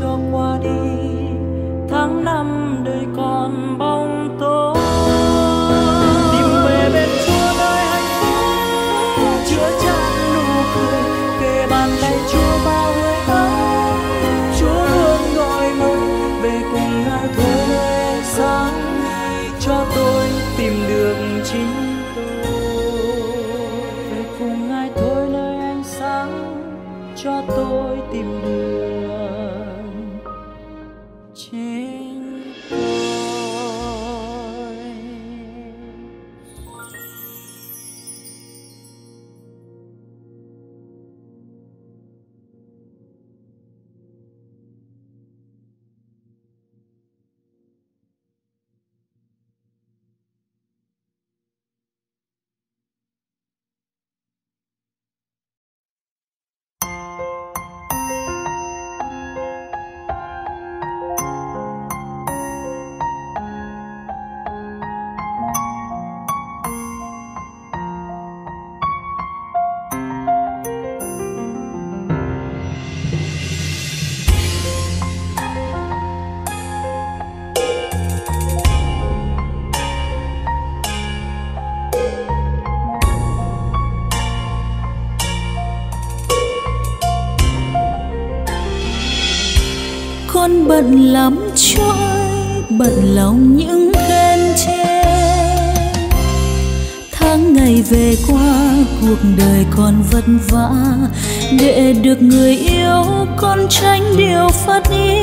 cho qua đi. Tháng năm đời còn vất vả. Để được người yêu, con tránh điều phát ý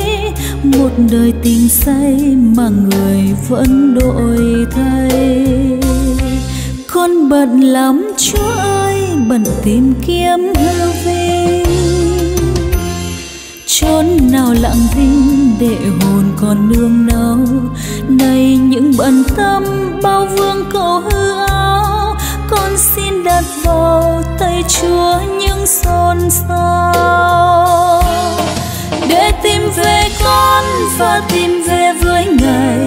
một đời tình say mà người vẫn đổi thay. Con bận lắm, chúa ơi, bận tìm kiếm hư vinh. Chốn nào lặng thinh để hồn còn nương náu nay những bận tâm, bao vương cầu hư áo con xin đặt vào tay chúa những xôn xao. Để tìm về con và tìm về với ngài,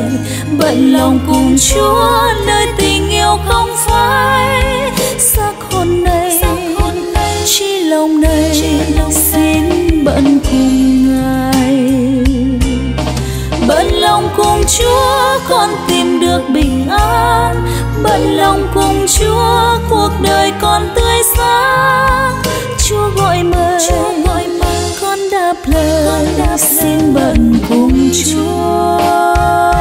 bận lòng cùng chúa nơi tình yêu không phai. Xác hồn này chi lòng này, xin bận cùng ngài. Bận lòng cùng chúa, con tìm được bình an bận lòng cùng chúa cuộc đời con tươi sáng. Chúa gọi mời con đáp lời. xin bận cùng chúa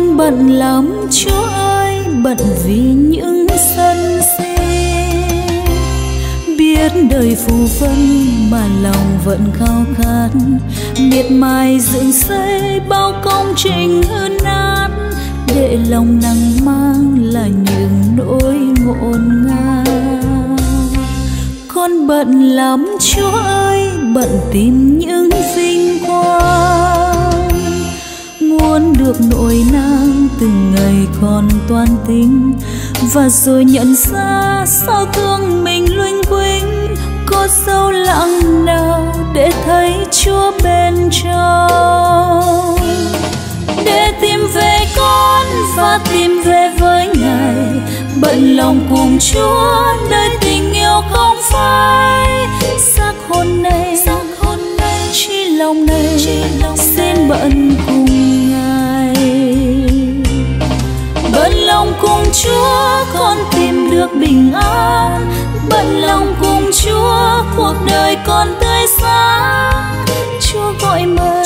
con bận lắm chúa ơi bận vì những sân si biết đời phù vân mà lòng vẫn khao khát, miệt mài dựng xây bao công trình hư nát. Để lòng nặng mang là những nỗi ngổn ngang. Con bận lắm chúa ơi bận tìm những vinh quang muốn được nỗi nang từng ngày còn toan tính. Và rồi nhận ra sao thương mình luinh quinh có sâu lặng nào để thấy chúa bên trong. Để tìm về con và tìm về với ngài, bận lòng cùng chúa nơi tình yêu không phai. Xác hồn này xác lòng này xin bận cùng ngài. Bận lòng cùng chúa con tìm được bình an. Bận lòng cùng chúa cuộc đời con tươi sáng. Chúa gọi mời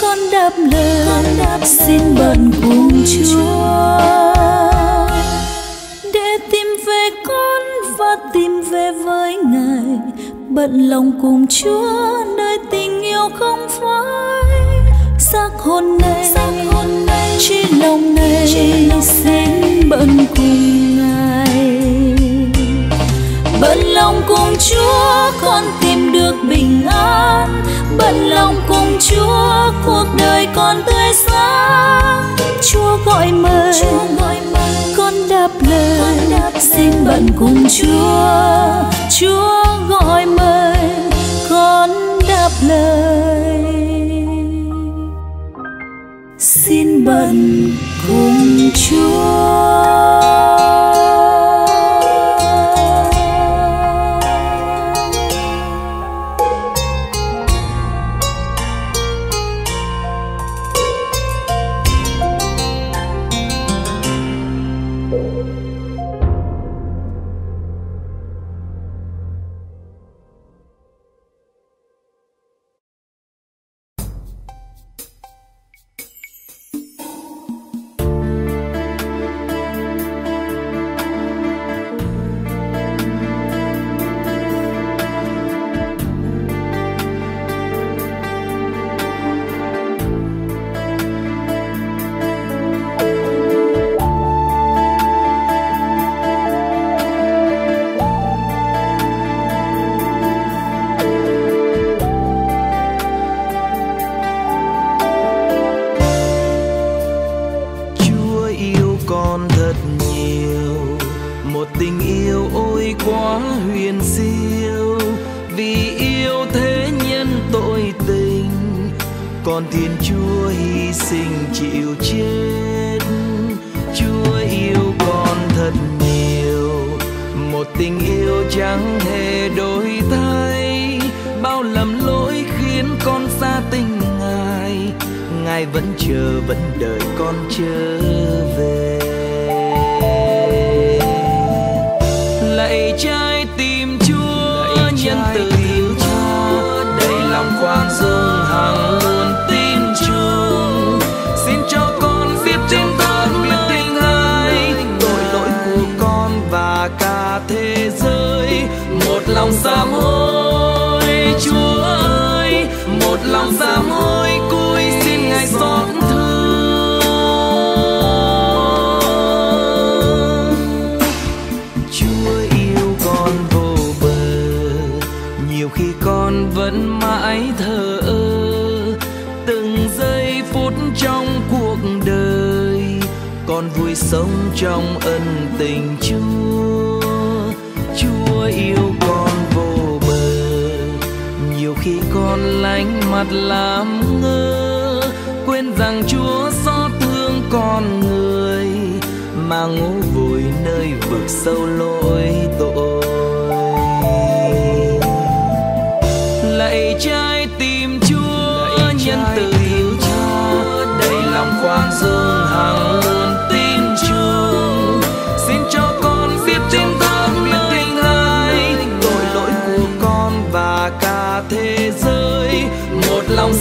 con đáp lời xin bận cùng chúa. Để tìm về con và tìm về với ngài. Bận lòng cùng chúa nơi yêu không phai xác hồn này chi lòng này xin bận cùng ngài. Bận lòng cùng chúa con tìm được bình an. Bận lòng cùng chúa cuộc đời con tươi sáng. Chúa gọi mời con đáp lời. xin bận cùng chúa. Chúa gọi mời con đáp lời xin bận cùng chúa. Bao lầm lỗi khiến con xa tình ngài ngài vẫn chờ, vẫn đợi con trở về lạy cha. Lòng môi hối cúi xin ngài xót thương. Chúa yêu con vô bờ, nhiều khi con vẫn mãi thờ ơ. Từng giây phút trong cuộc đời, con vui sống trong ân tình chúa. Còn lánh mặt làm ngơ, quên rằng chúa xót thương con người mà ngủ vùi nơi vực sâu lỗi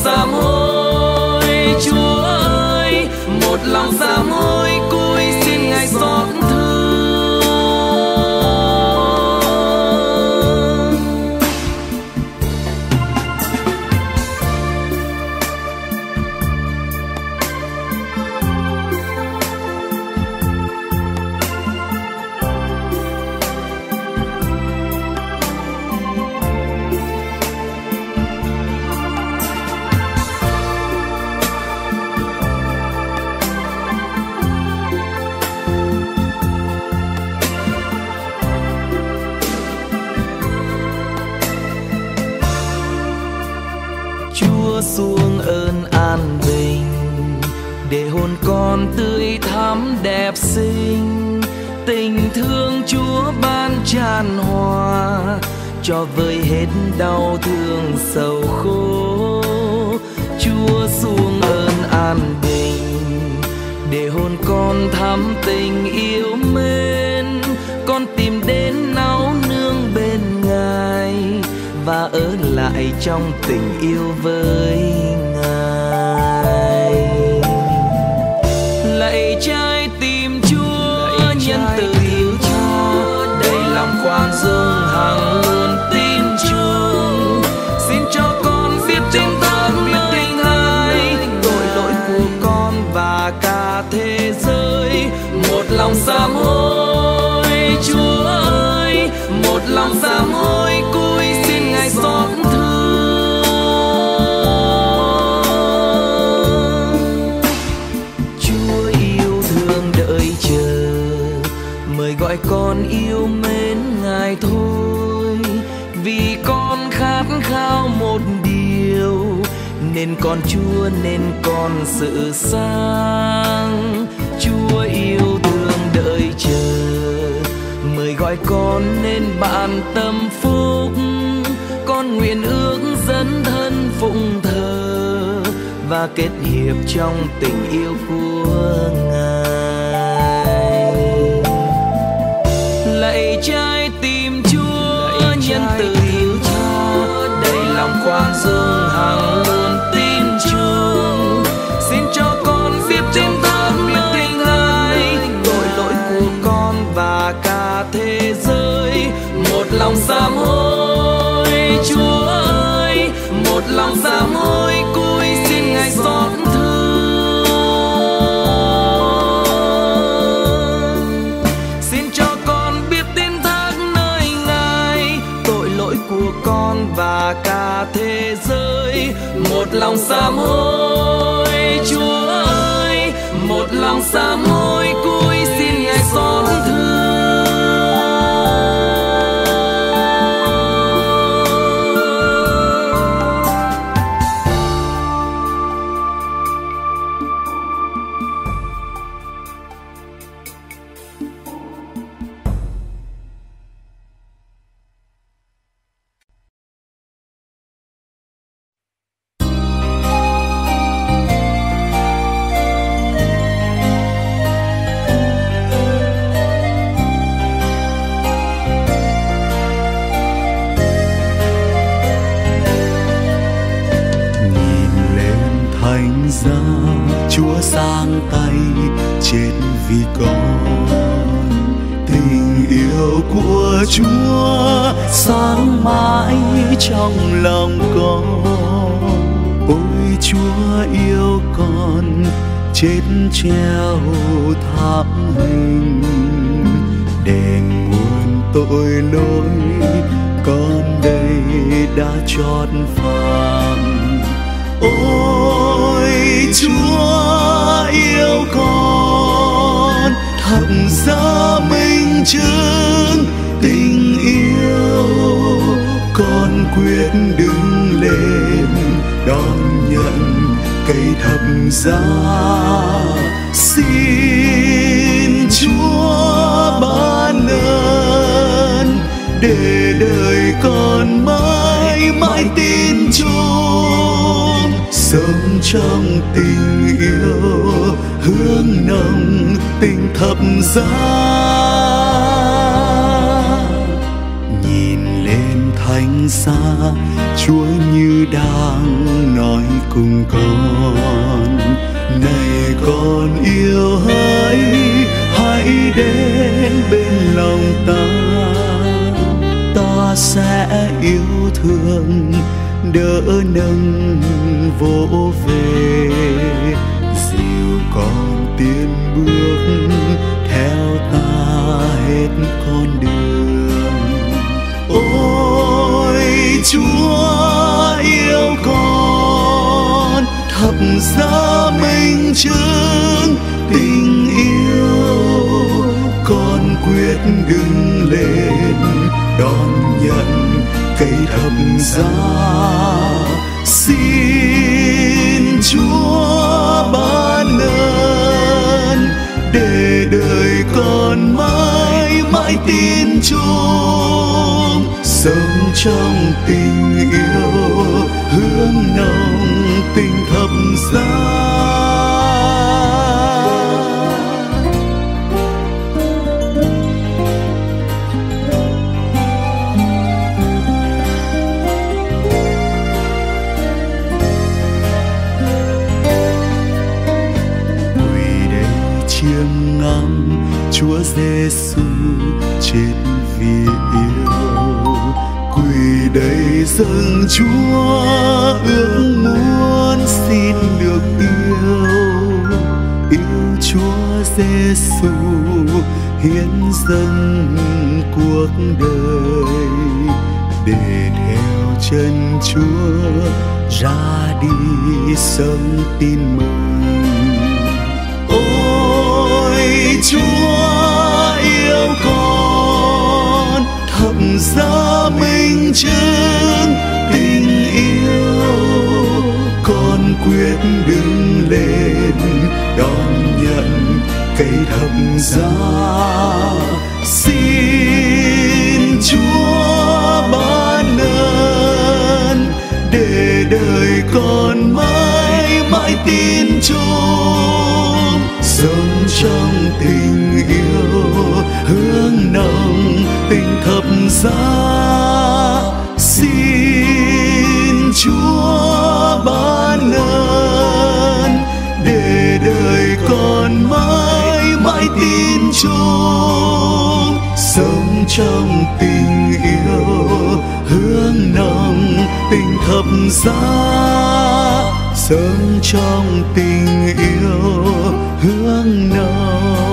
sám hối chúa ơi một lòng sám hối đẹp xinh, tình thương Chúa ban tràn hòa, cho vơi hết đau thương sầu khổ Chúa xuống ơn an bình, để hồn con thắm tình yêu mến. Con tìm đến náu nương bên ngài, và ở lại trong tình yêu với ngài. Lòng con khát khao một điều, nên con chúa, nên con sự sáng chúa yêu thương đợi chờ, mời gọi con nên bạn tâm phúc. Con nguyện ước dẫn thân phụng thờ và kết hiệp trong tình yêu của ngài. Quan Dương hằng luôn tin trường. Xin cho con viết trên tấm biết tình hai tội lỗi của con và cả thế giới. Một lòng sám hối, chúa ơi. Một lòng sám hối, cúi xin ngài xót cả giới một lòng xa môi chúa ơi. Một lòng xa môi cuối thập xin chúa ban ơn để đời con mãi mãi tin chung sống trong tình yêu hương nồng, tình thập giá. Xa, chúa như đang nói cùng con. Này con yêu hãy hãy đến bên lòng ta. Ta sẽ yêu thương, đỡ nâng vỗ về. Dìu con tiến chúa yêu con thập giá minh chứng tình yêu con quyết đứng lên, đón nhận cây thập giá xin chúa ban ơn để đời con mãi mãi tin Chúa sống trong tình yêu, hướng nồng tình thầm giá quỳ đây chiêm ngắm Chúa Giêsu chết vì yêu đầy dâng Chúa, ước muốn xin được yêu. Yêu Chúa Giêsu hiến dâng cuộc đời. Để theo chân Chúa ra đi sống tin mừng. Ôi chúa thập minh chứng tình yêu con quyết đứng lên, đón nhận cây thập giá. Xin chúa ban ơn để đời con mãi mãi tin chung sống trong tình yêu hương xa xin chúa ban ơn để đời con mãi mãi tin chung sống trong tình yêu hương nồng tình thập giá. Sống trong tình yêu hương nồng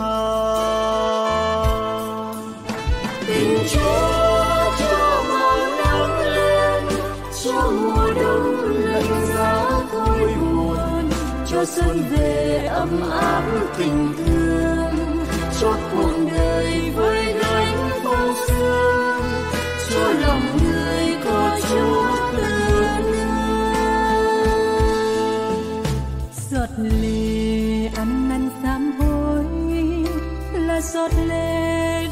tha tình chúa cho mong nắng lên, cho mùa đông lạnh giá thôi buồn cho xuân về ấm áp, tình thương cho cuộc đời với giọt lệ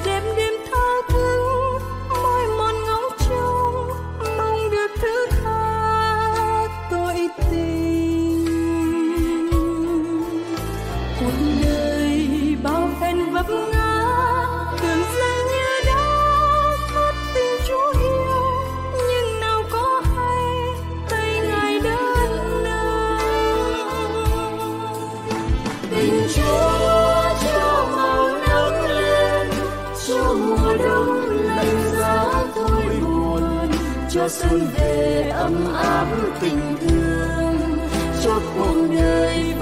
xuân về ấm áp tình thương. Cho cuộc đời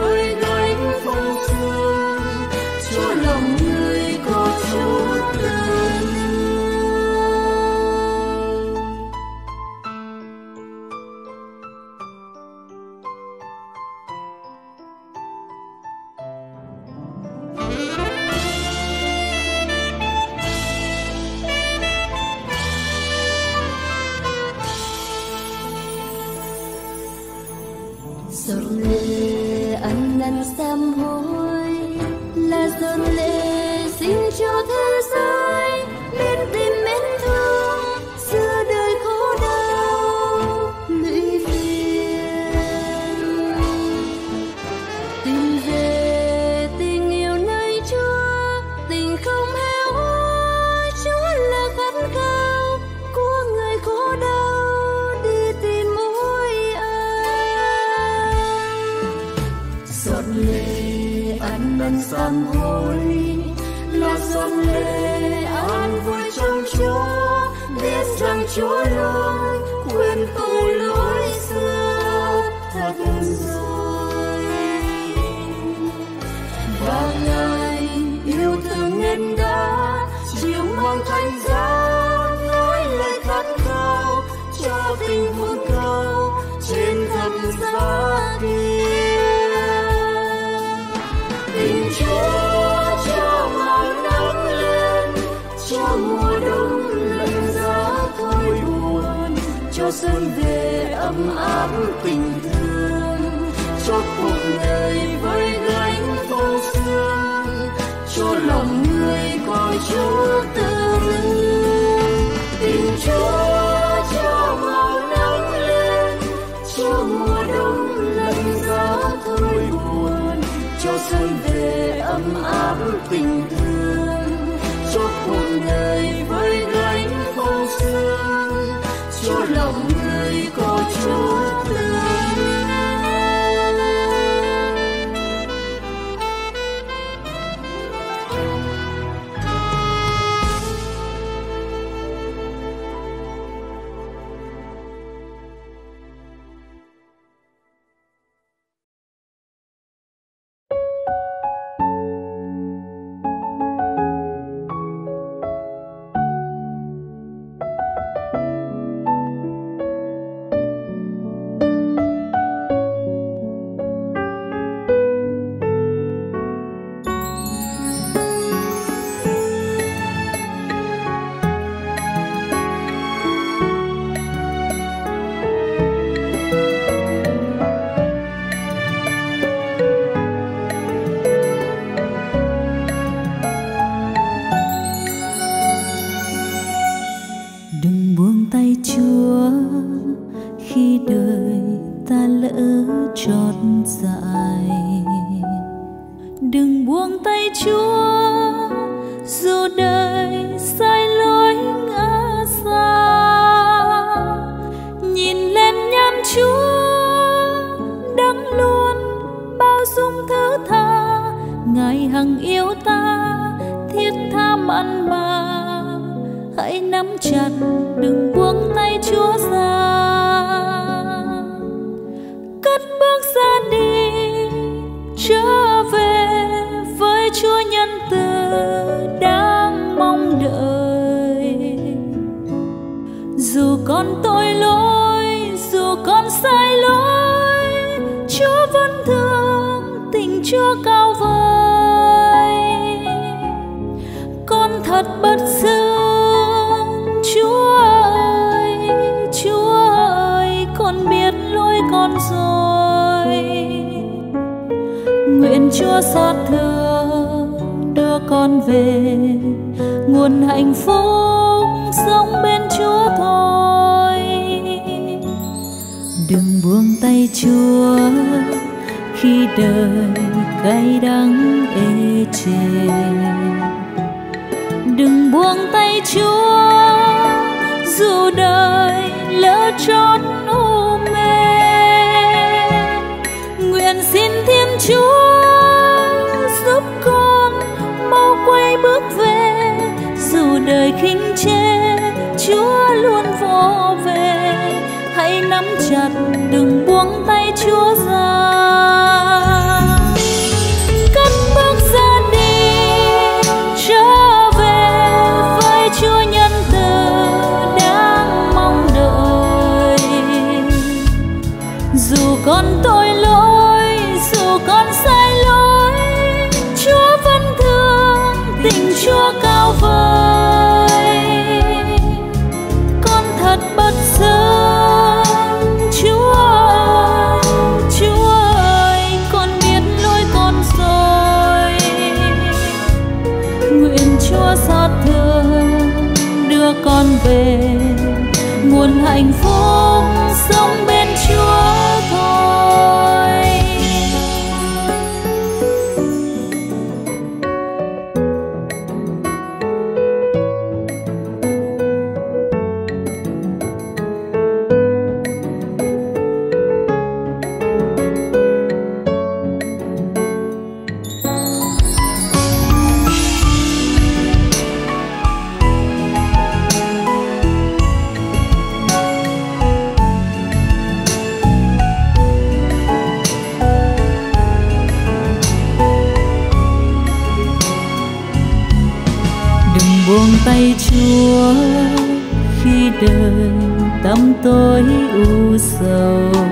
tối u sầu.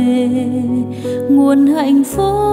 Về nguồn hạnh phúc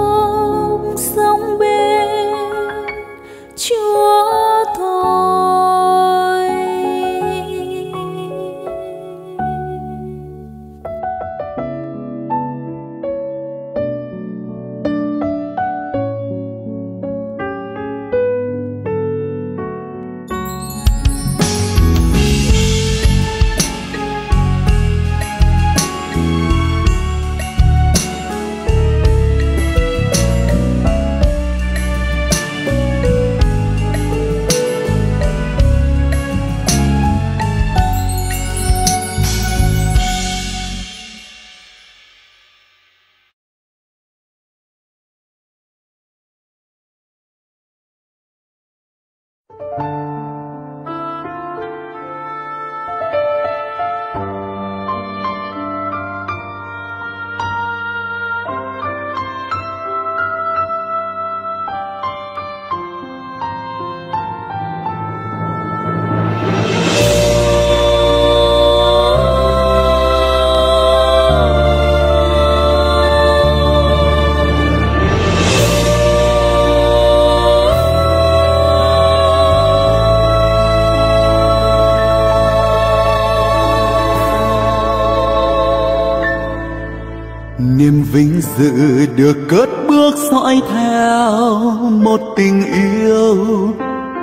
bước dõi theo một tình yêu,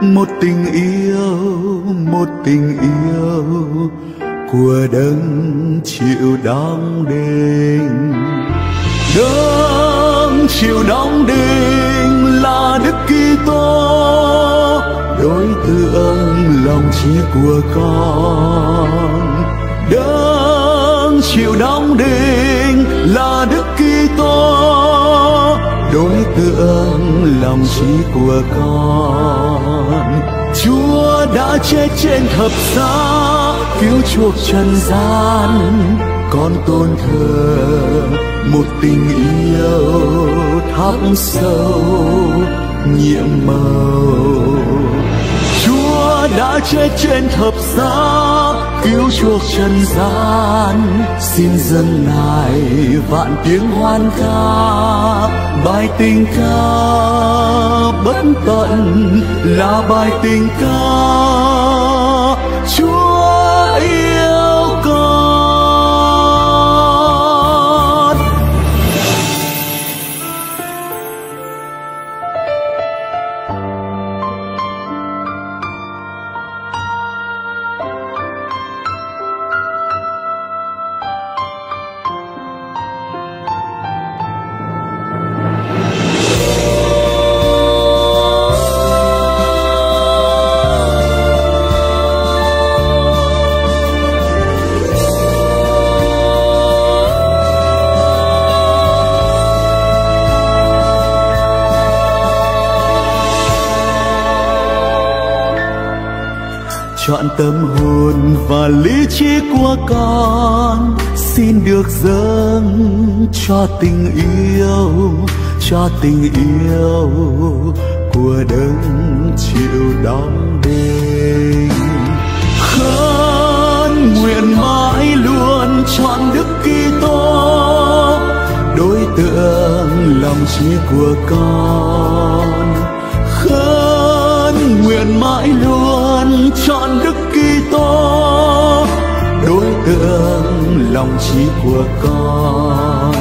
một tình yêu, một tình yêu của đấng chịu đóng đinh. Đấng chịu đóng đinh là đức kitô, đối tượng lòng trí của con. Đấng chịu đóng đinh là đức kitô đối tượng lòng trí của con. Chúa đã chết trên thập giá, cứu chuộc trần gian. Con tôn thờ một tình yêu thắm sâu nhiệm màu. Chúa đã chết trên thập giá cứu chuộc trần gian. Xin dâng ngài vạn tiếng hoan ca, bài tình ca bất tận là bài tình ca. Chúa chọn tâm hồn và lý trí của con. Xin được dâng cho tình yêu, cho tình yêu của đấng chịu đóng đinh khấn nguyện mãi luôn chọn đức Kitô, đối tượng lòng trí của con. Khấn nguyện mãi luôn chọn đức Kitô. Đối tượng lòng trí của con.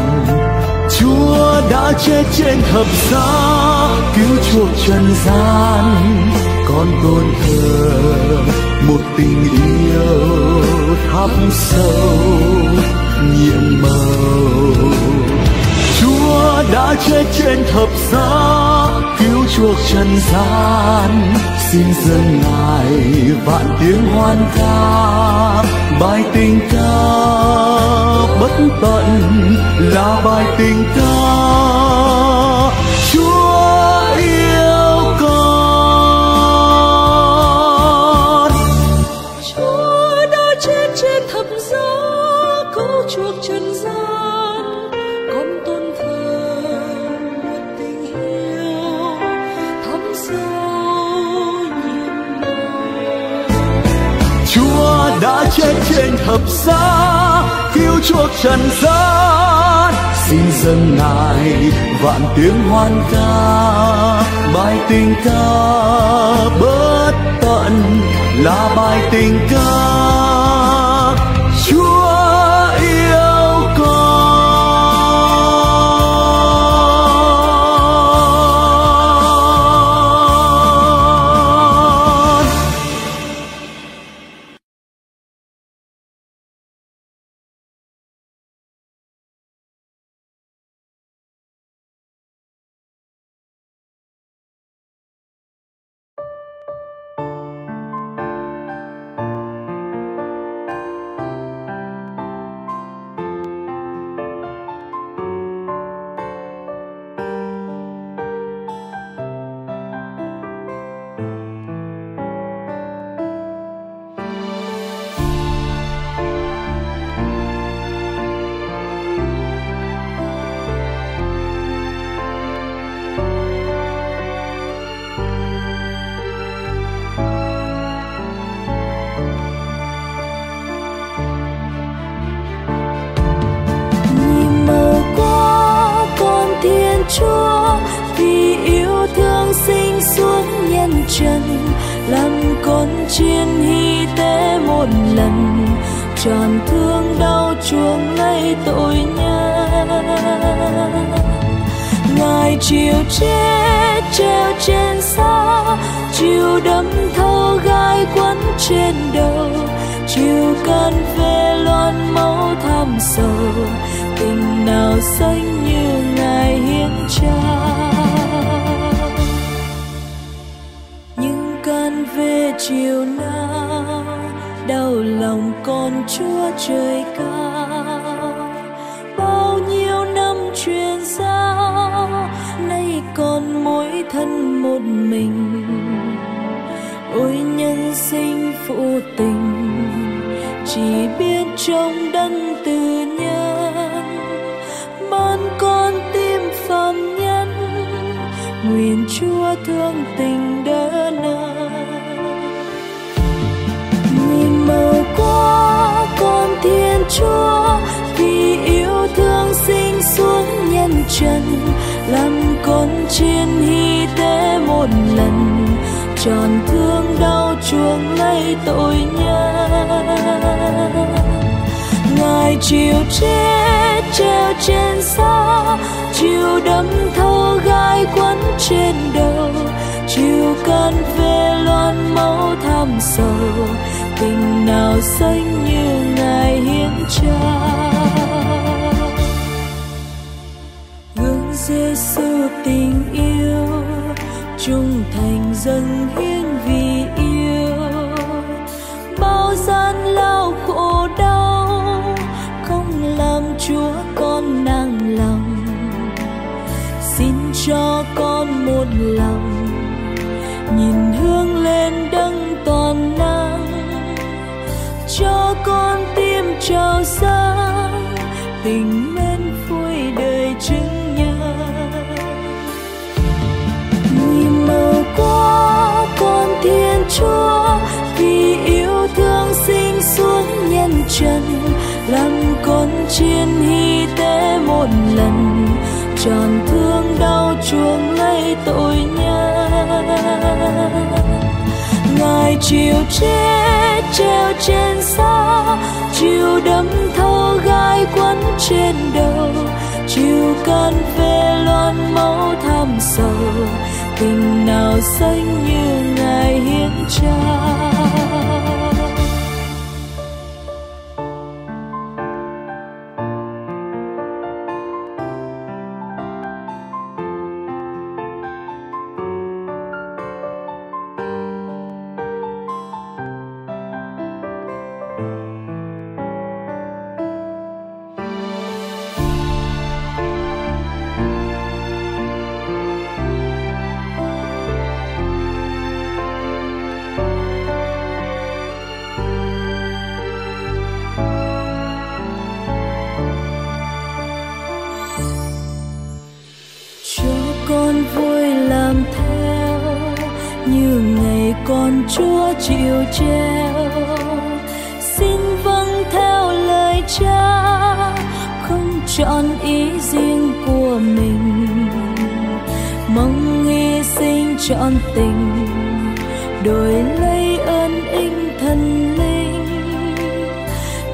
Chúa đã chết trên thập giá, cứu chuộc trần gian. Con tôn thờ một tình yêu thắm sâu, nhiệm màu đã chết trên thập giá, cứu chuộc trần gian. Xin dâng ngài vạn tiếng hoan ca. Bài tình ca bất tận là bài tình ca. thập giá cứu chuộc trần gian. Xin dâng ngài vạn tiếng hoan ca, bài tình ca bất tận là bài tình ca. chiên hy tế một lần, tròn thương đau chuông lấy tội nhân. Ngài chiều chết treo trên xa chiều đâm thâu gai quấn trên đầu, chiều can về loan máu tham sầu, tình nào xanh như ngài hiến trao trọn tình, đổi lấy ơn inh thần linh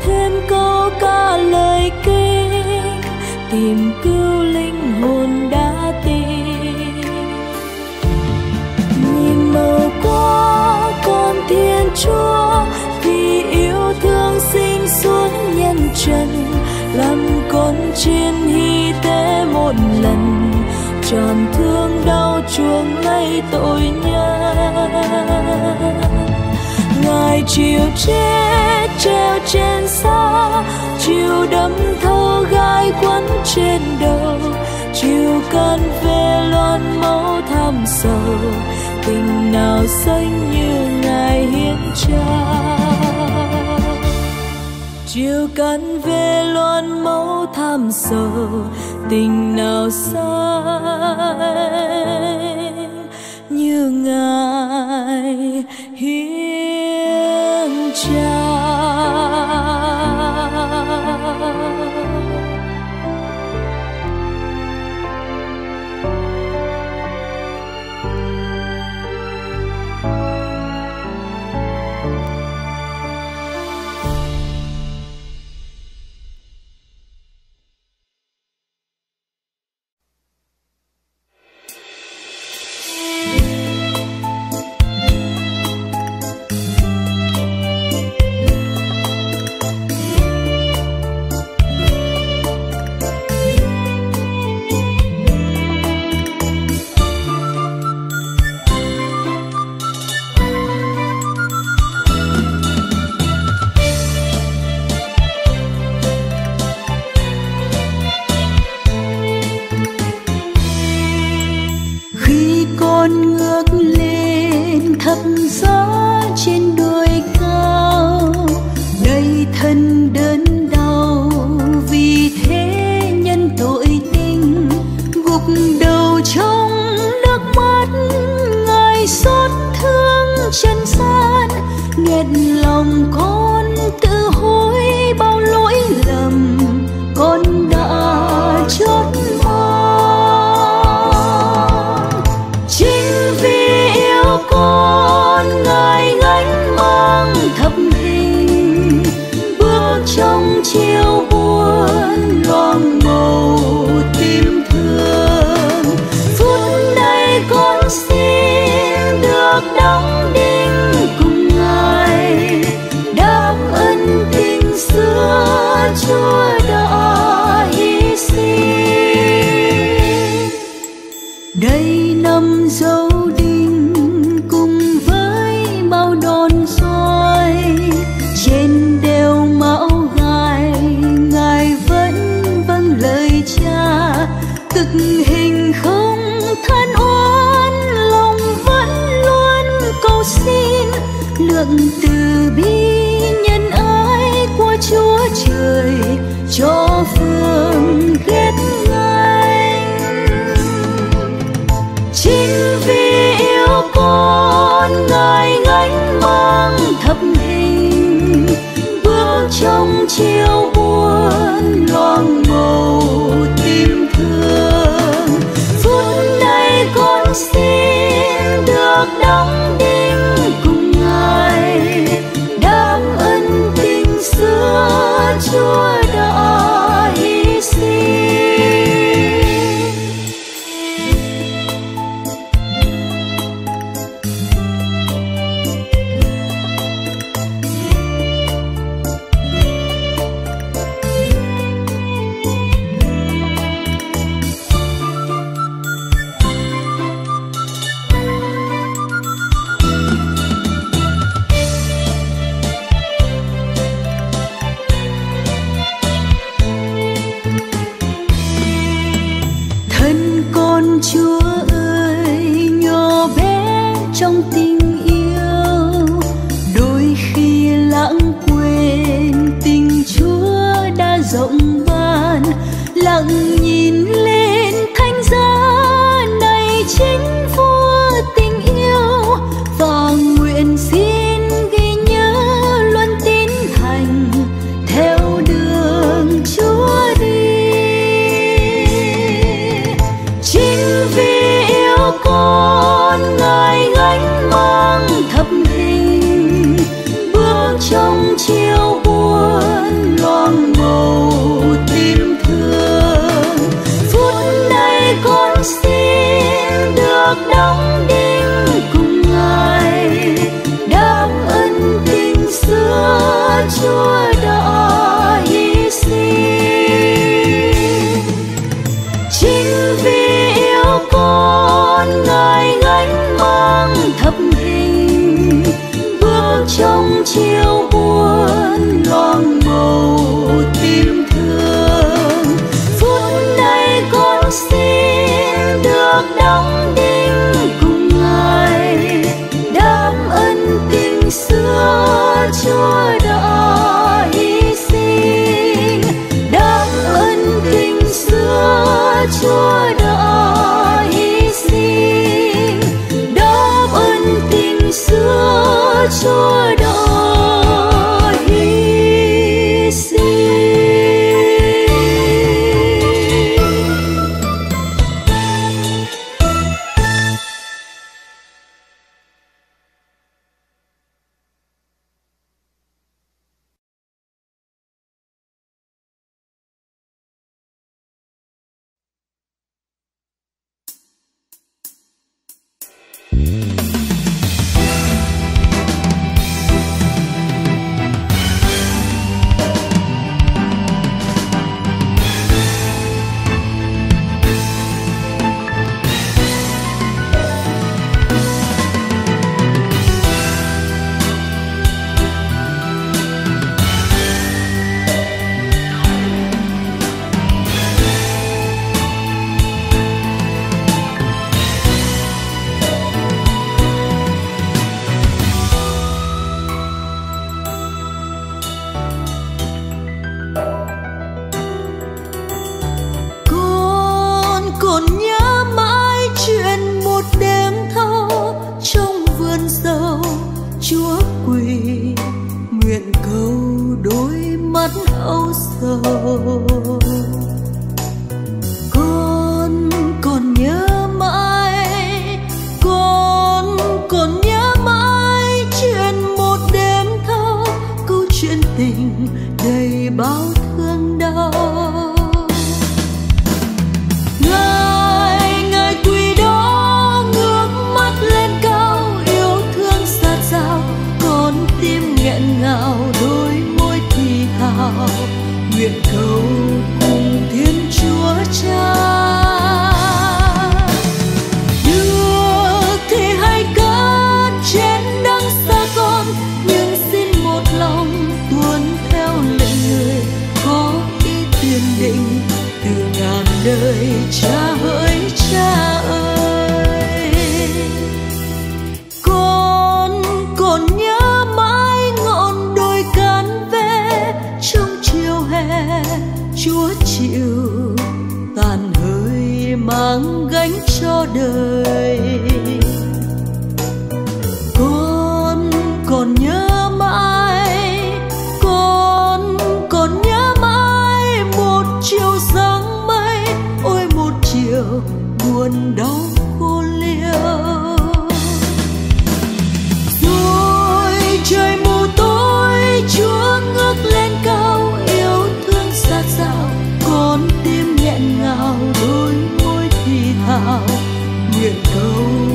thêm câu ca lời kinh, tìm cứu linh hồn đã tìm. nhìn màu qua con thiên chúa, vì yêu thương sinh xuống nhân trần làm con chiên hy tế một lần, tròn chuông lấy tội nhân. Ngài chiều chết treo trên xa, chiều đâm thâu gai quấn trên đầu. Chiều can về loan máu thăm sầu, tình nào xanh như ngài hiến trao chiều cắn về loan máu tham sầu, tình nào xanh như xưa chúa đã hy sinh. Cho phương ghét anh chính vì yêu con, ngài gánh mang thập hình. Bước trong chiều buồn loang màu tim thương. Phút này con xin được đóng đinh cùng ngài. Đáp ơn tình xưa chúa trong buồn loang màu tim thương. Phút này con xin được đóng đinh cùng ngài, đáp ân tình xưa chúa đã hy sinh. Đáp ân tình xưa chúa đã hy sinh. Đáp ơn tình xưa chúa đã sao? Nguyện cầu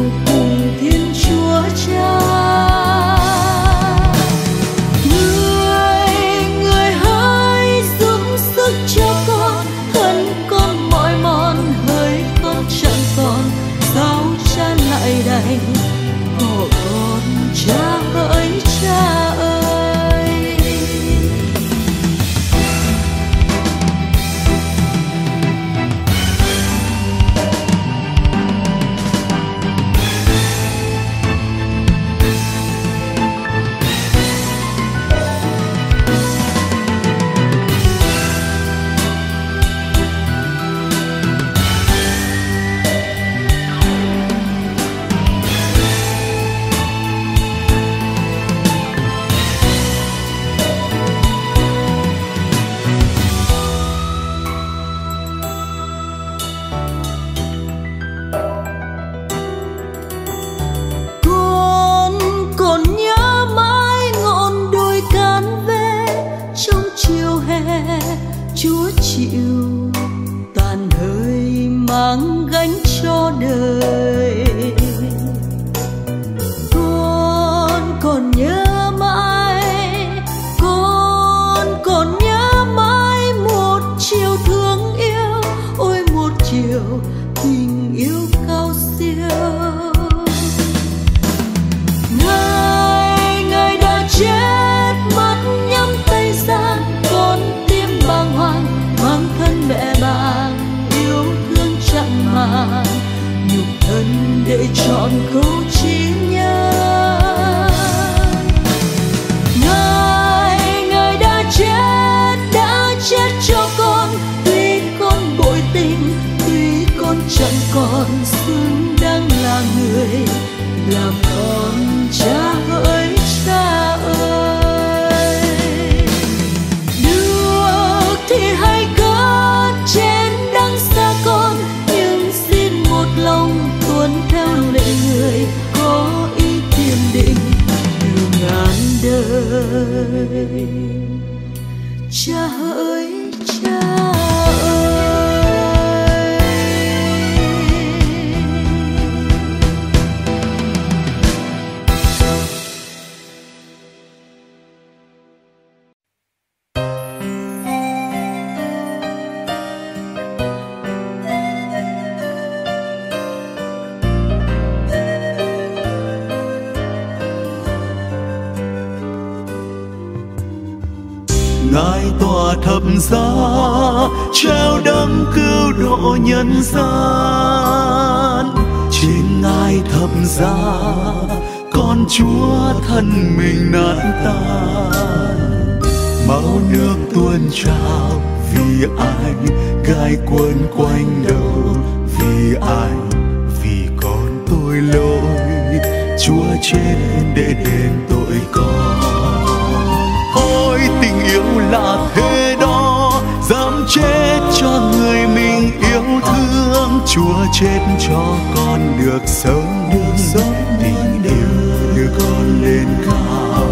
là thế đó, dám chết cho người mình yêu thương. Chúa chết cho con được sống được sống tình yêu đưa con lên cao.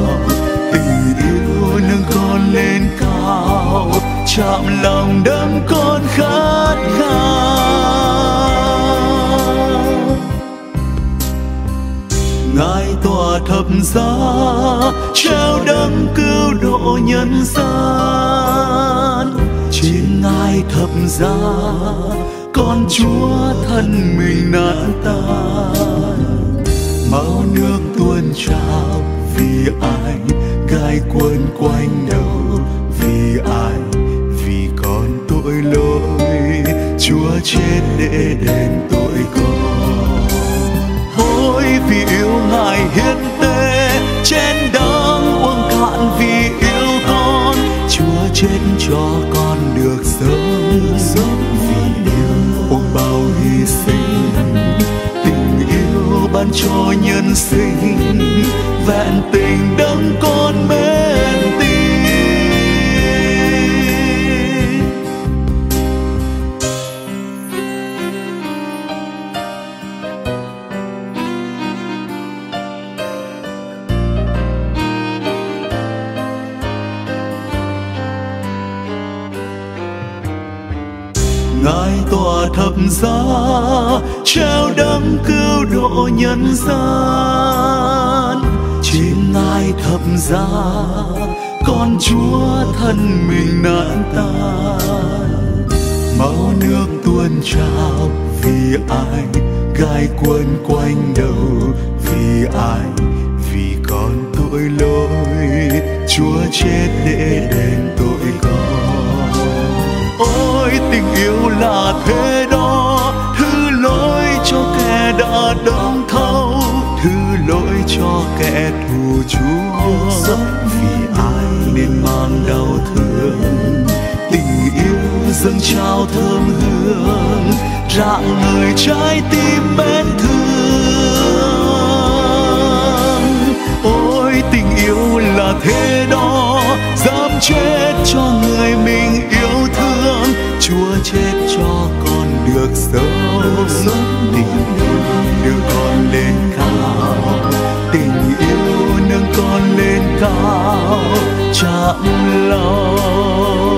Tình yêu nâng con lên cao. Chạm lòng đấng con khát khao. tòa thập giá, trao đấng cứu độ nhân gian. Trên ngai thập giá, con chúa thân mình nạn tan. Máu nước tuôn trào vì ai? Gai quấn quanh đầu vì ai? Vì con tội lỗi, chúa chết để đền tội con Tôi vì yêu ngài hiến tế. Trên đấng uống cạn vì yêu con, chúa chết cho con được sống sống vì yêu. Ông bao hy sinh, tình yêu ban cho nhân sinh. Vẹn tình đấng con mê giá treo đấng cứu độ nhân gian. Trên ngài thập giá, con chúa thân mình nạn tan máu nước tuôn trào vì ai, gai quân quanh đầu vì ai, vì con tội lỗi. Chúa chết để đền tội con. Ôi, tình yêu là thế đó đã đâm thấu thứ lỗi cho kẻ thù chúa. Vì ai nên mang đau thương? Tình yêu dâng trao thơm hương rạng ngời trái tim mến thương. Ôi tình yêu là thế đó dám chết cho người mình yêu thương. Chúa chết cho con được sống. Tình con lên cao chạm lòng.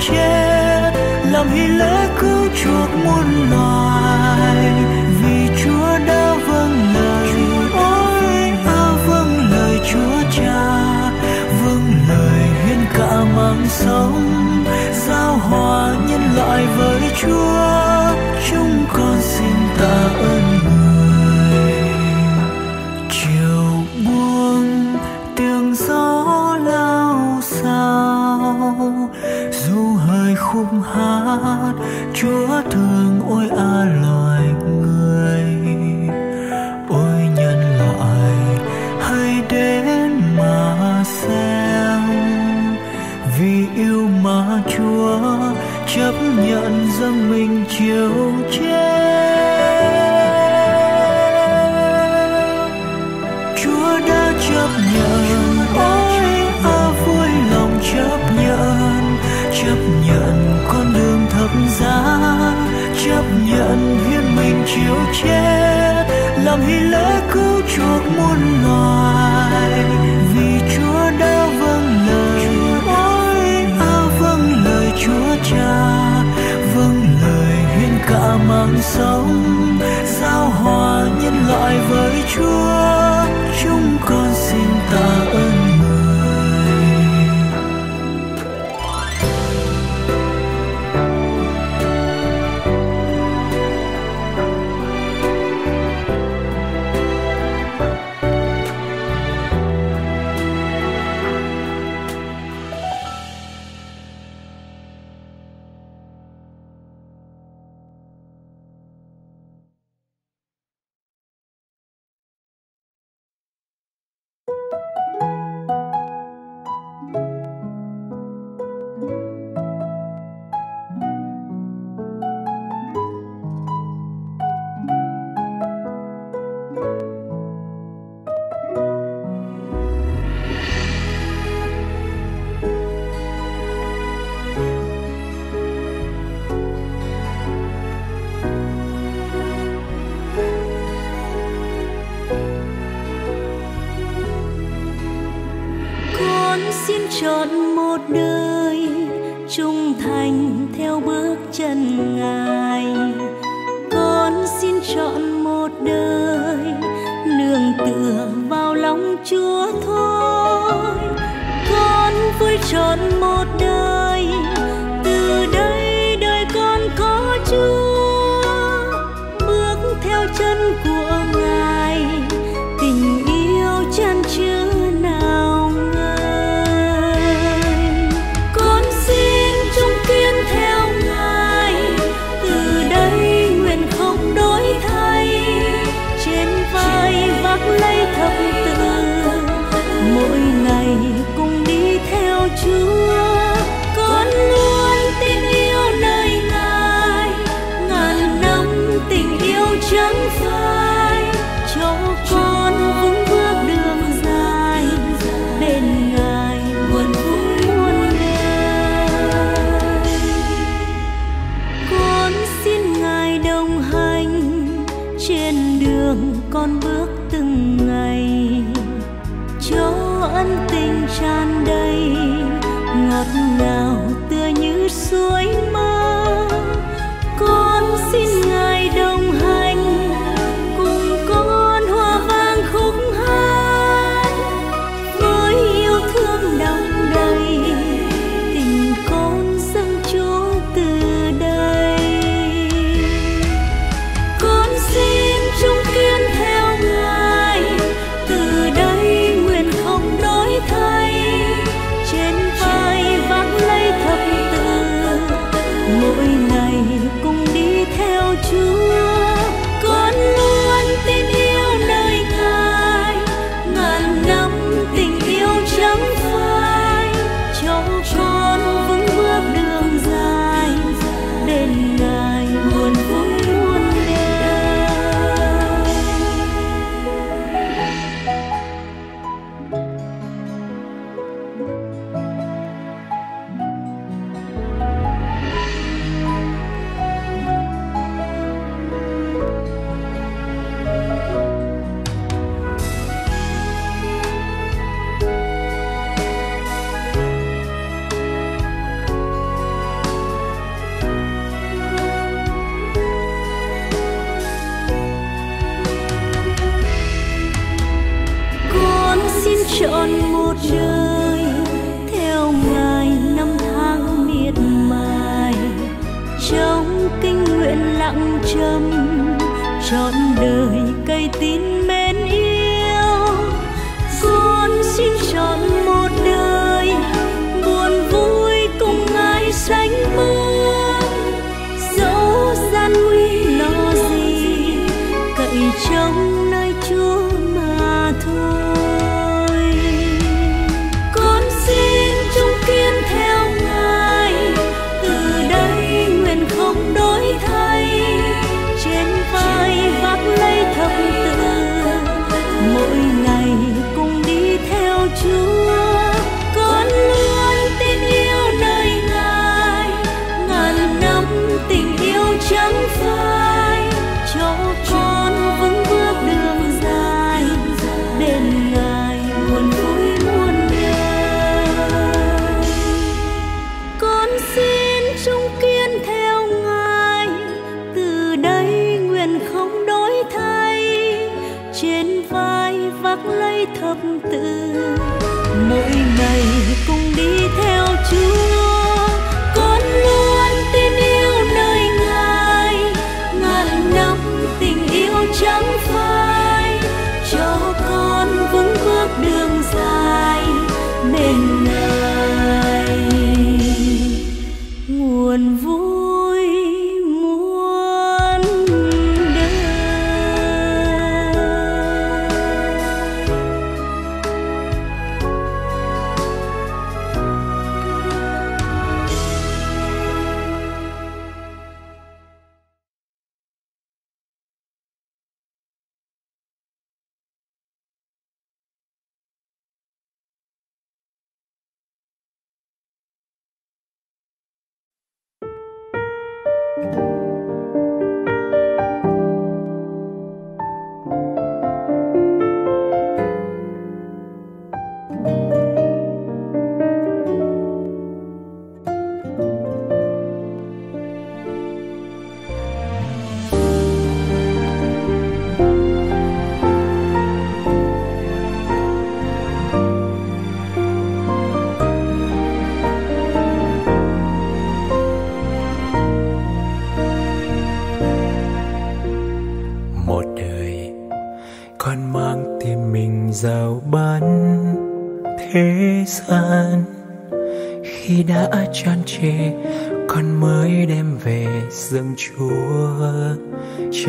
chết làm hy lễ cứu chuộc muôn loài. Vì chúa đã vâng lời. Ôi ta vâng lời chúa cha. Vâng lời hiến cả mạng sống, giao hòa nhân loại với chúa. hát chúa thương ôi a loài người, ôi nhân loại, hãy đến mà xem. Vì yêu mà chúa chấp nhận dâng mình chiếu che làm hy lễ cứu chuộc muôn loài. Vì chúa đã vâng lời, ôi à vâng lời chúa cha. Vâng lời hiến cả mạng sống giao hòa nhân loại với chúa.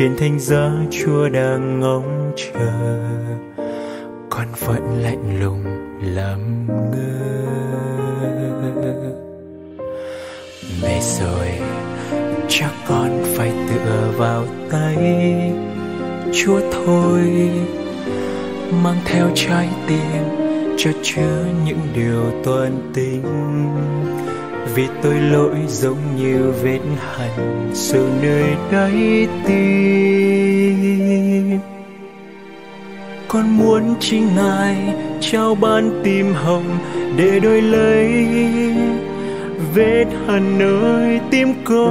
Trên thánh giá chúa đang ngóng chờ. Con vẫn lạnh lùng làm ngơ. Mẹ rồi, chắc con phải tựa vào tay chúa thôi, mang theo trái tim cho chứa những điều toàn tình vì tôi lỗi giống như vết hằn sâu nơi đáy tim con muốn chính ngài trao ban tim hồng để đổi lấy vết hằn nơi tim con.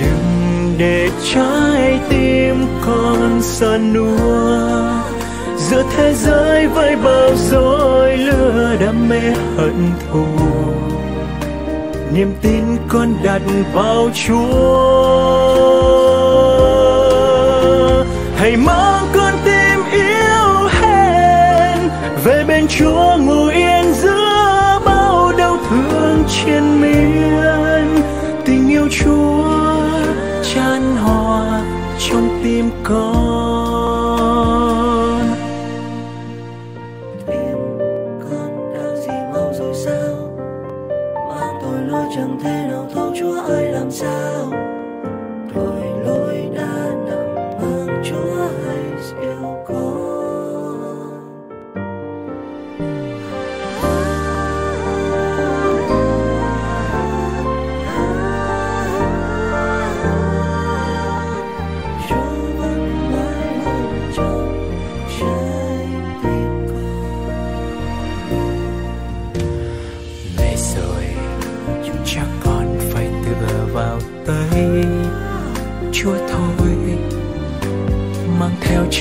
Đừng để trái tim con san nua giữa thế giới với bao dối lừa đam mê hận thù. Niềm tin con đặt vào chúa. Hãy mang con tim yêu hẹn. Về bên chúa ngủ yên giữa bao đau thương trên miên. Tình yêu chúa chan hòa trong tim con.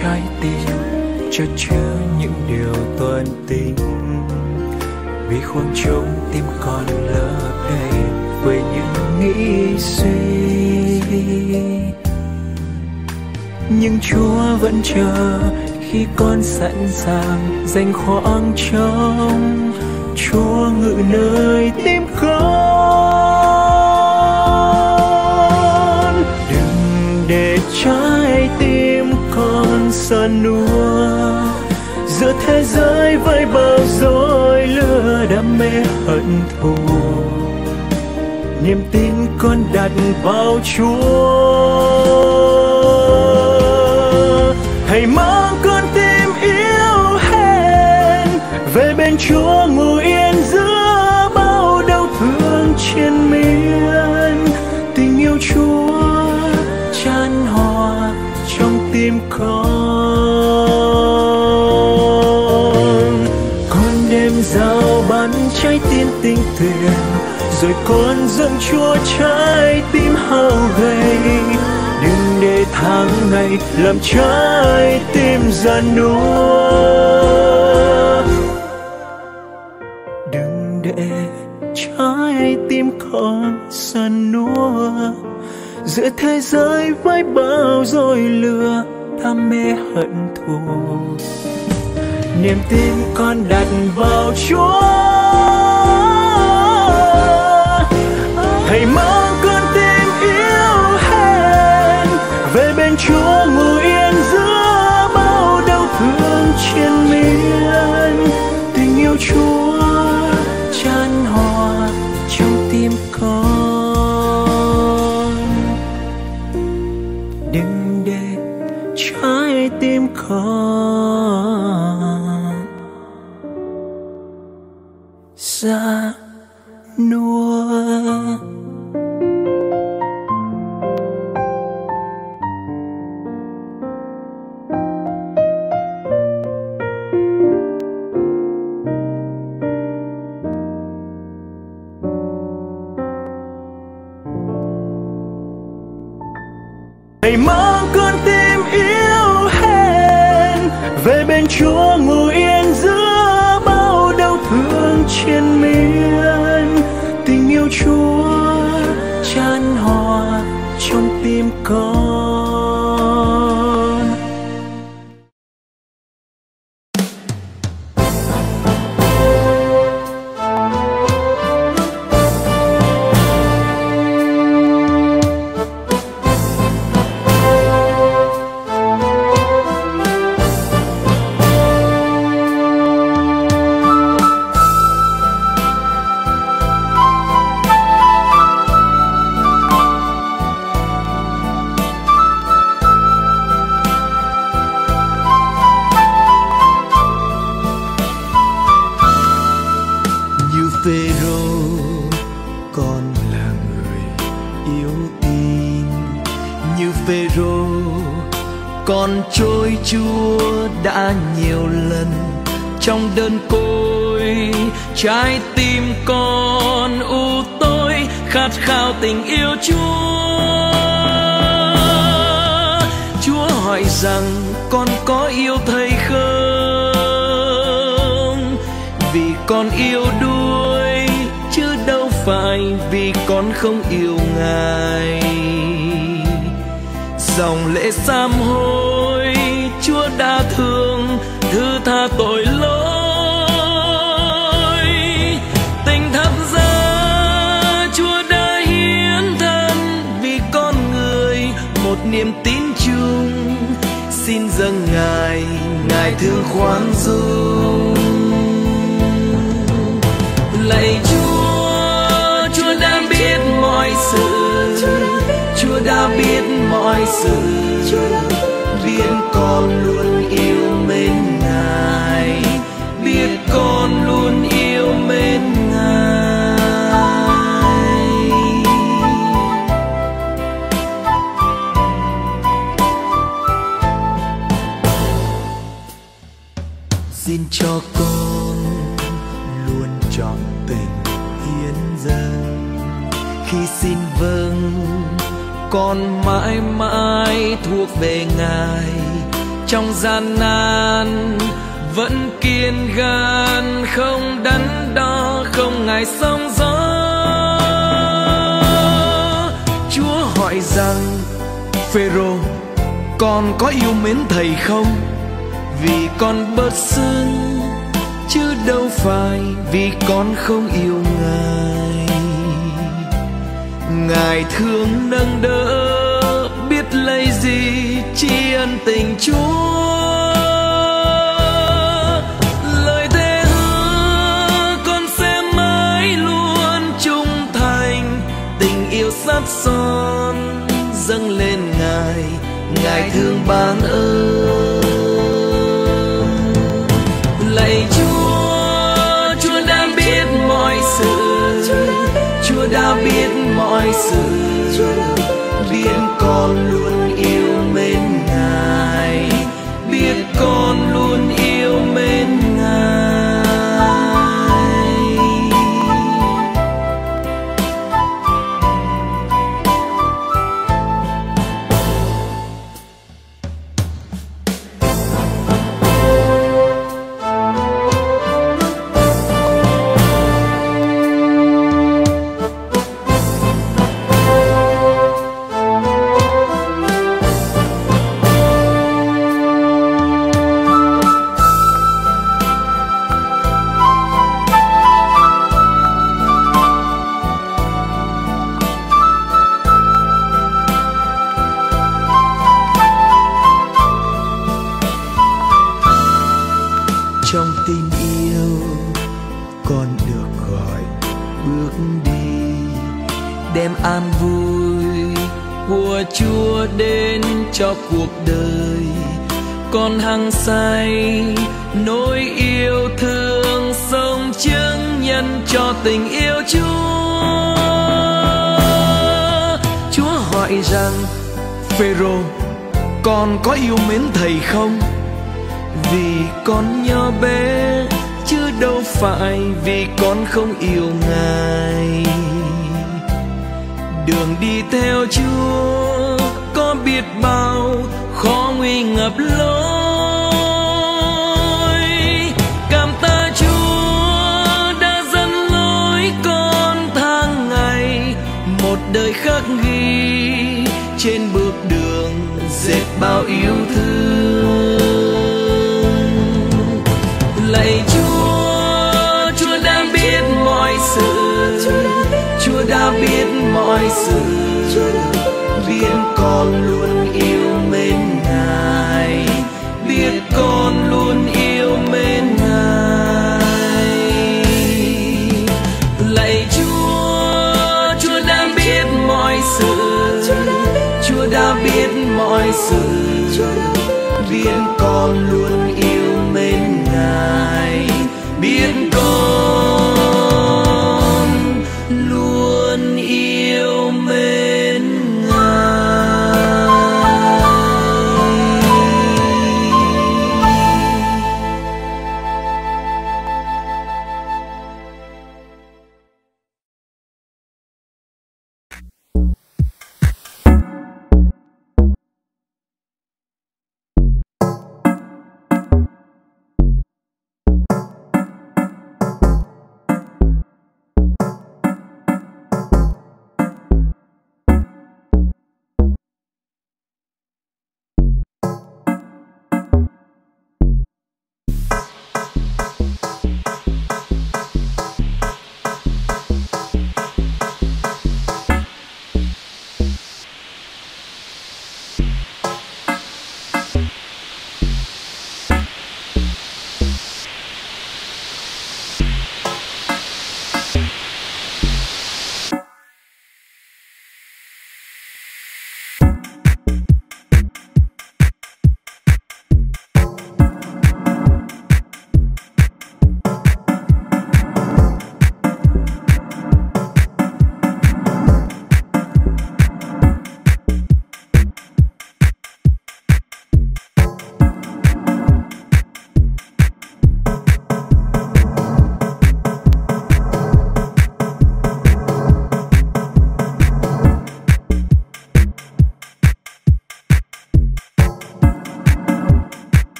Trái tim cho chứa những điều toàn tình vì khoảng trống tim còn lấp đầy với những nghĩ suy. Nhưng chúa vẫn chờ khi con sẵn sàng dành khoảng trống. Chúa ngự nơi tim con con nua giữa thế giới với bao dối lừa đam mê hận thù. Niềm tin con đặt vào chúa. Hãy mang con tim yêu hẹn về bên chúa. Thuyền, rồi con dâng chúa trái tim hao gầy. Đừng để tháng ngày làm trái tim già nua đừng để trái tim con già nua giữa thế giới với bao rồi lừa đam mê hận thù. Niềm tin con đặt vào chúa. Yêu chúa chan hòa trong tim con. Đừng để trái tim con ra hỏi rằng con có yêu thầy không? Vì con yêu đuôi chứ đâu phải vì con không yêu ngài. Dòng lễ sám hối chúa đã thương, thứ tha tội lỗi xin dâng ngài ngài thương khoan dung lạy chúa chúa đã biết mọi sự. Chúa đã biết mọi sự. Biết con luôn yêu mến con mãi mãi thuộc về ngài. Trong gian nan vẫn kiên gan, không đắn đo, không ngại sóng gió. Chúa hỏi rằng, phêrô, con có yêu mến thầy không? Vì con bớt xương chứ đâu phải vì con không yêu ngài ngài thương nâng đỡ, biết lấy gì tri ân tình chúa. Lời thề hứa con sẽ mãi luôn trung thành. Tình yêu sắt son dâng lên ngài ngài thương ban ơn. Biết phêrô con có yêu mến thầy không? Vì con nhỏ bé, chứ đâu phải vì con không yêu ngài. Đường đi theo chúa có biết bao khó nguy ngập lối. Cảm tạ chúa đã dẫn lối con tháng ngày, một đời khắc ghi trên bước bao yêu thương. Lạy chúa chúa đã biết mọi sự. Chúa đã biết mọi sự. Biết con luôn yêu mến ngài. Biết con luôn yêu mến mọi sự biết con luôn yêu mến ngài biết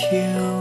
秋。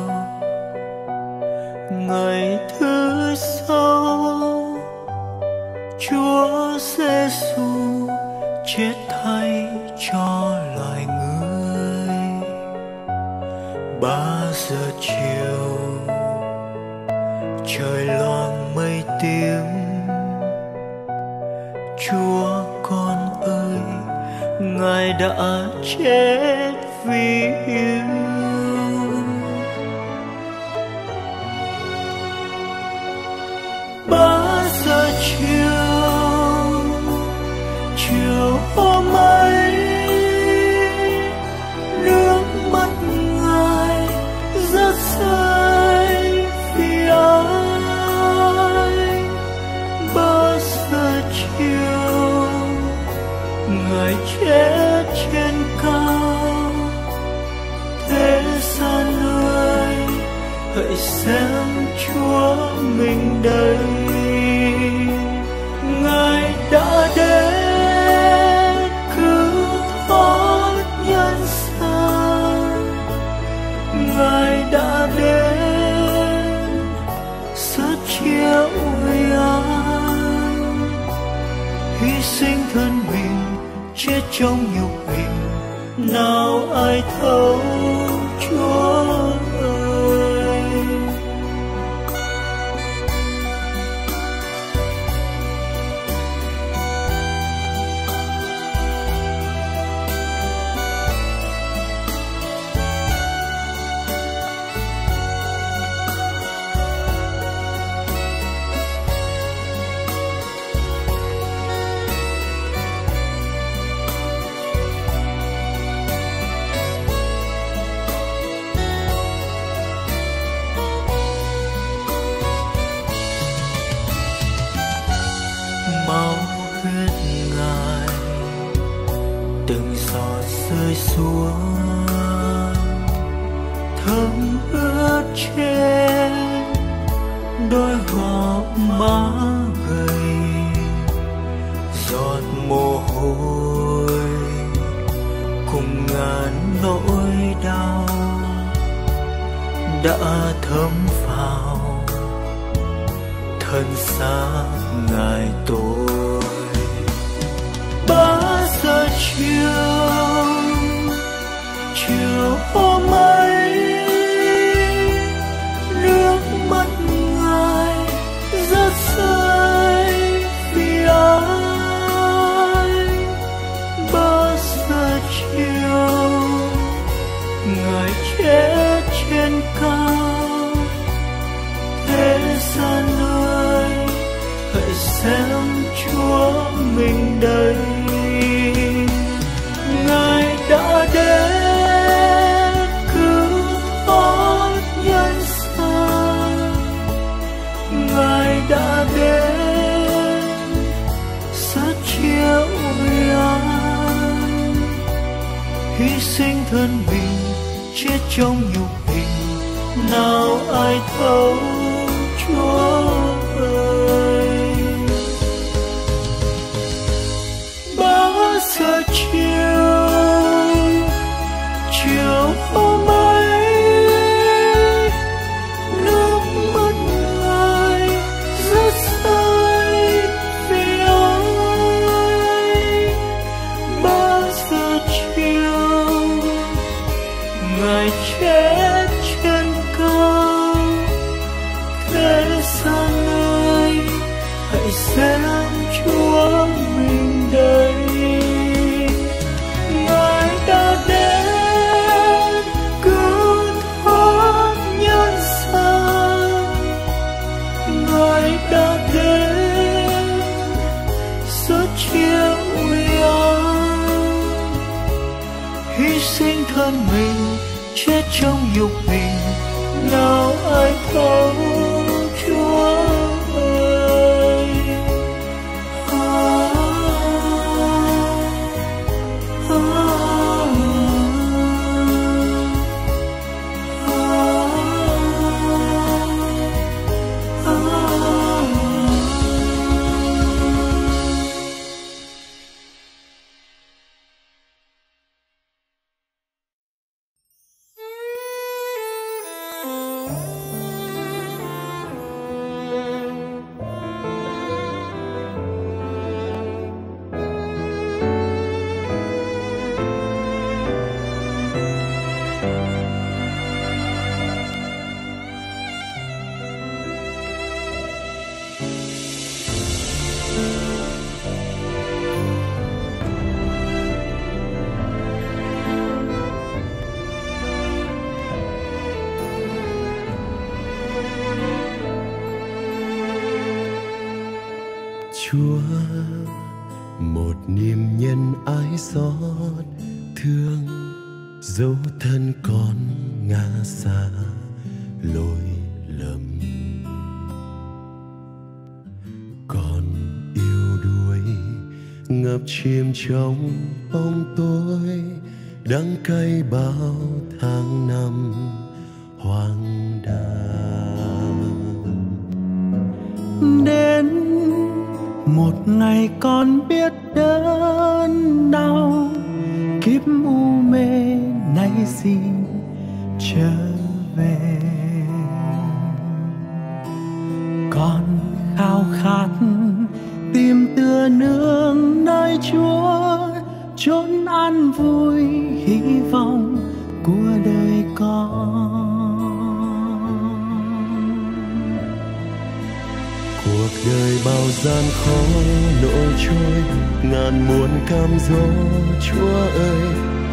Muôn chúa ơi,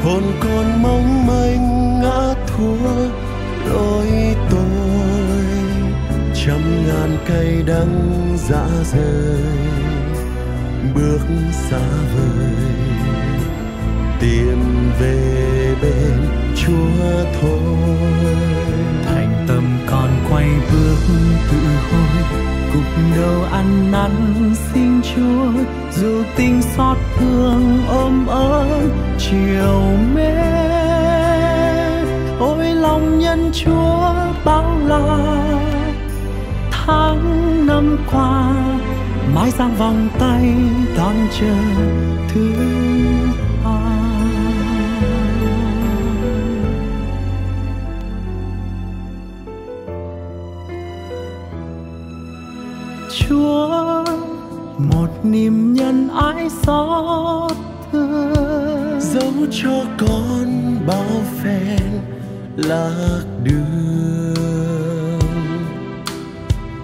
hồn con mong manh ngã thua, lỗi tôi, trăm ngàn cây đắng dã rời, bước xa vời. Tìm về bên chúa thôi. Thành tâm con quay bước tự hối cục đầu ăn năn xin chúa, dù tình xót thương ôm ấp chiều mến ôi lòng nhân chúa bao la, tháng năm qua mãi giang vòng tay đón chờ thứ niềm nhân ái xót thương. Dấu cho con bao phen lạc đường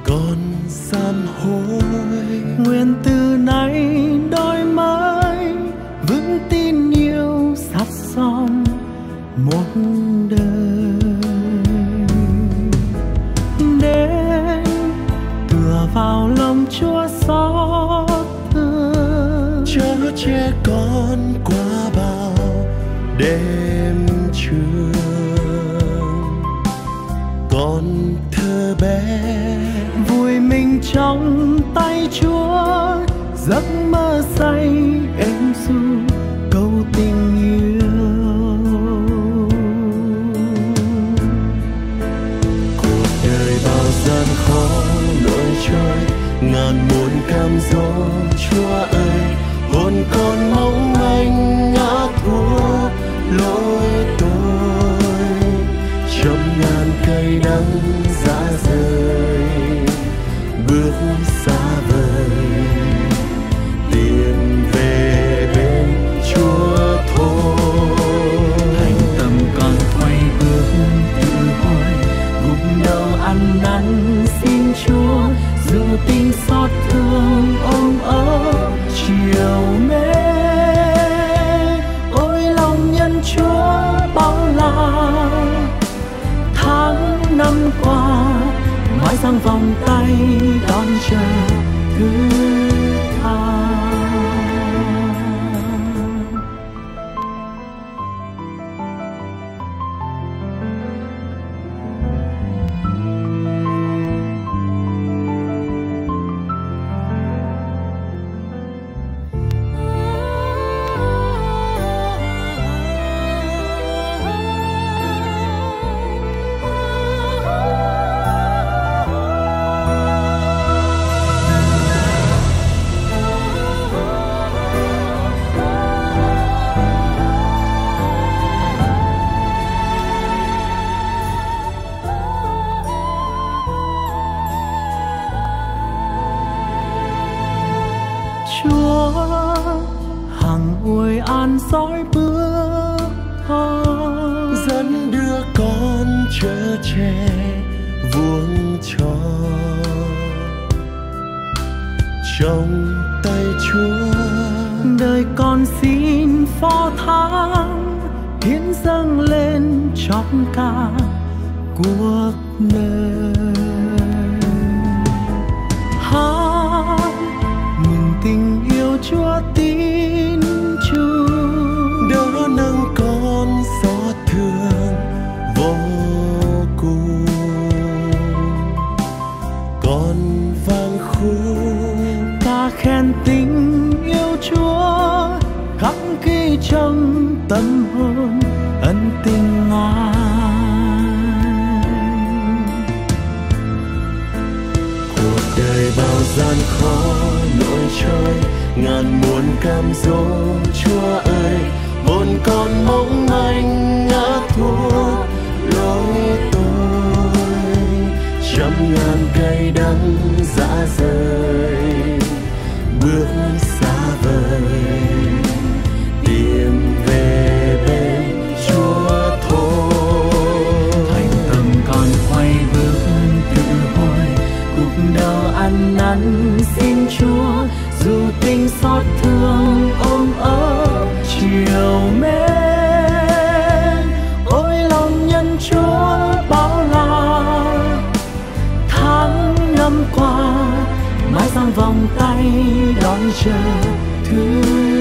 con sám hối. Nguyện từ nay đôi mới vững tin yêu sát son một đời con qua bao đêm trường. Con thơ bé vui mình trong tay chúa, giấc mơ say em du câu tình yêu. Cuộc đời bao gian khó nỗi trôi, ngàn muôn cam dỗ chúa ơi. Tay đón chờ cứ tre vuông tròn trong tay chúa, đời con xin phó thác hiến dâng lên trong ca cuộc đời hát mừng tình yêu chúa tâm hồn ân tình ngoan cuộc đời bao gian khó nỗi trôi ngàn muôn cam dỗ chúa ơi vốn con mong năn xin chúa, dù tình xót thương ôm ấp, chiều mến, ôi lòng nhân chúa bao la. Tháng năm qua, mãi dang vòng tay đón chờ thương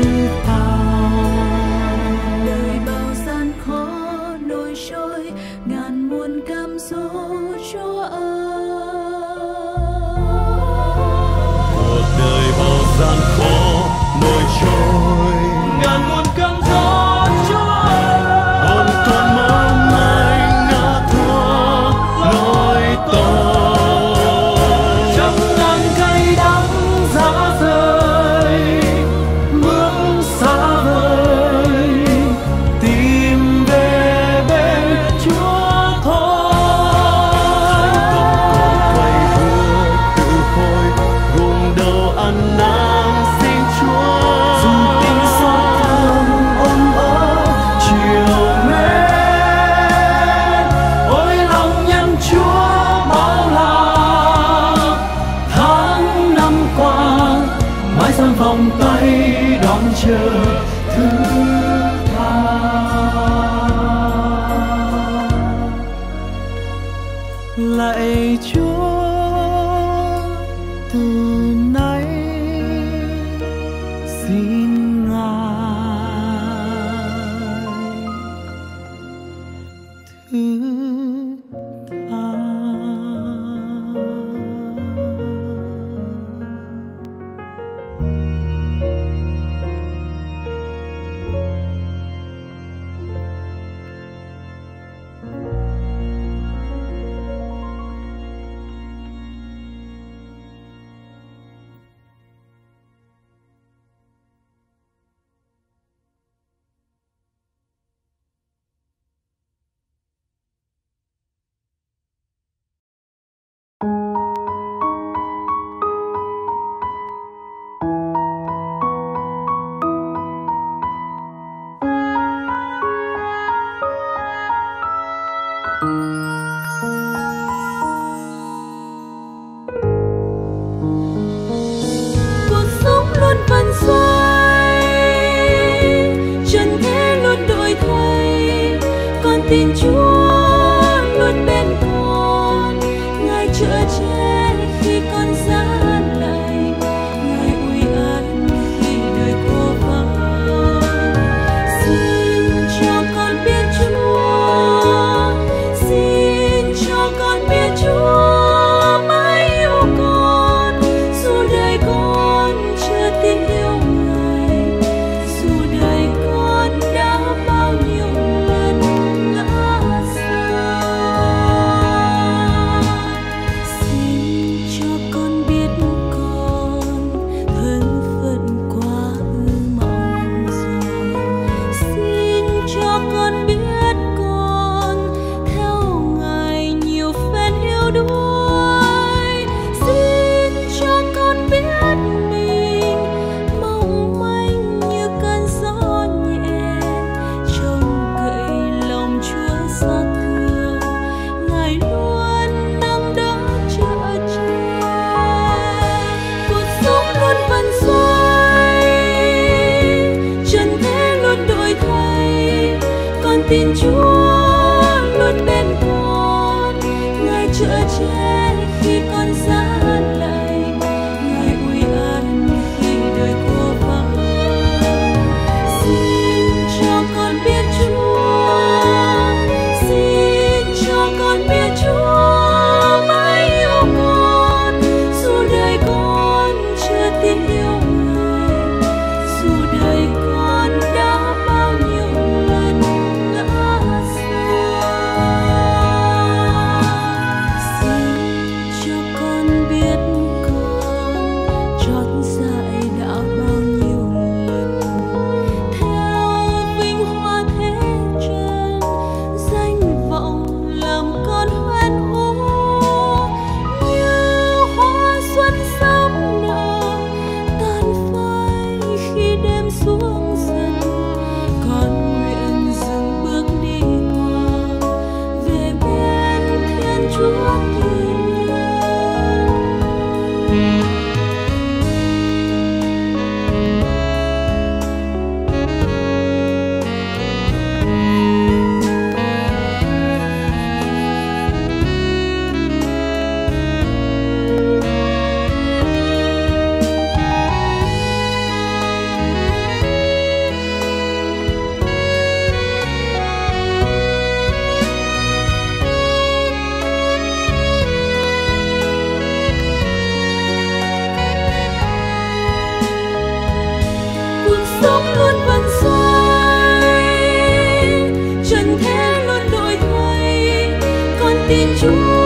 say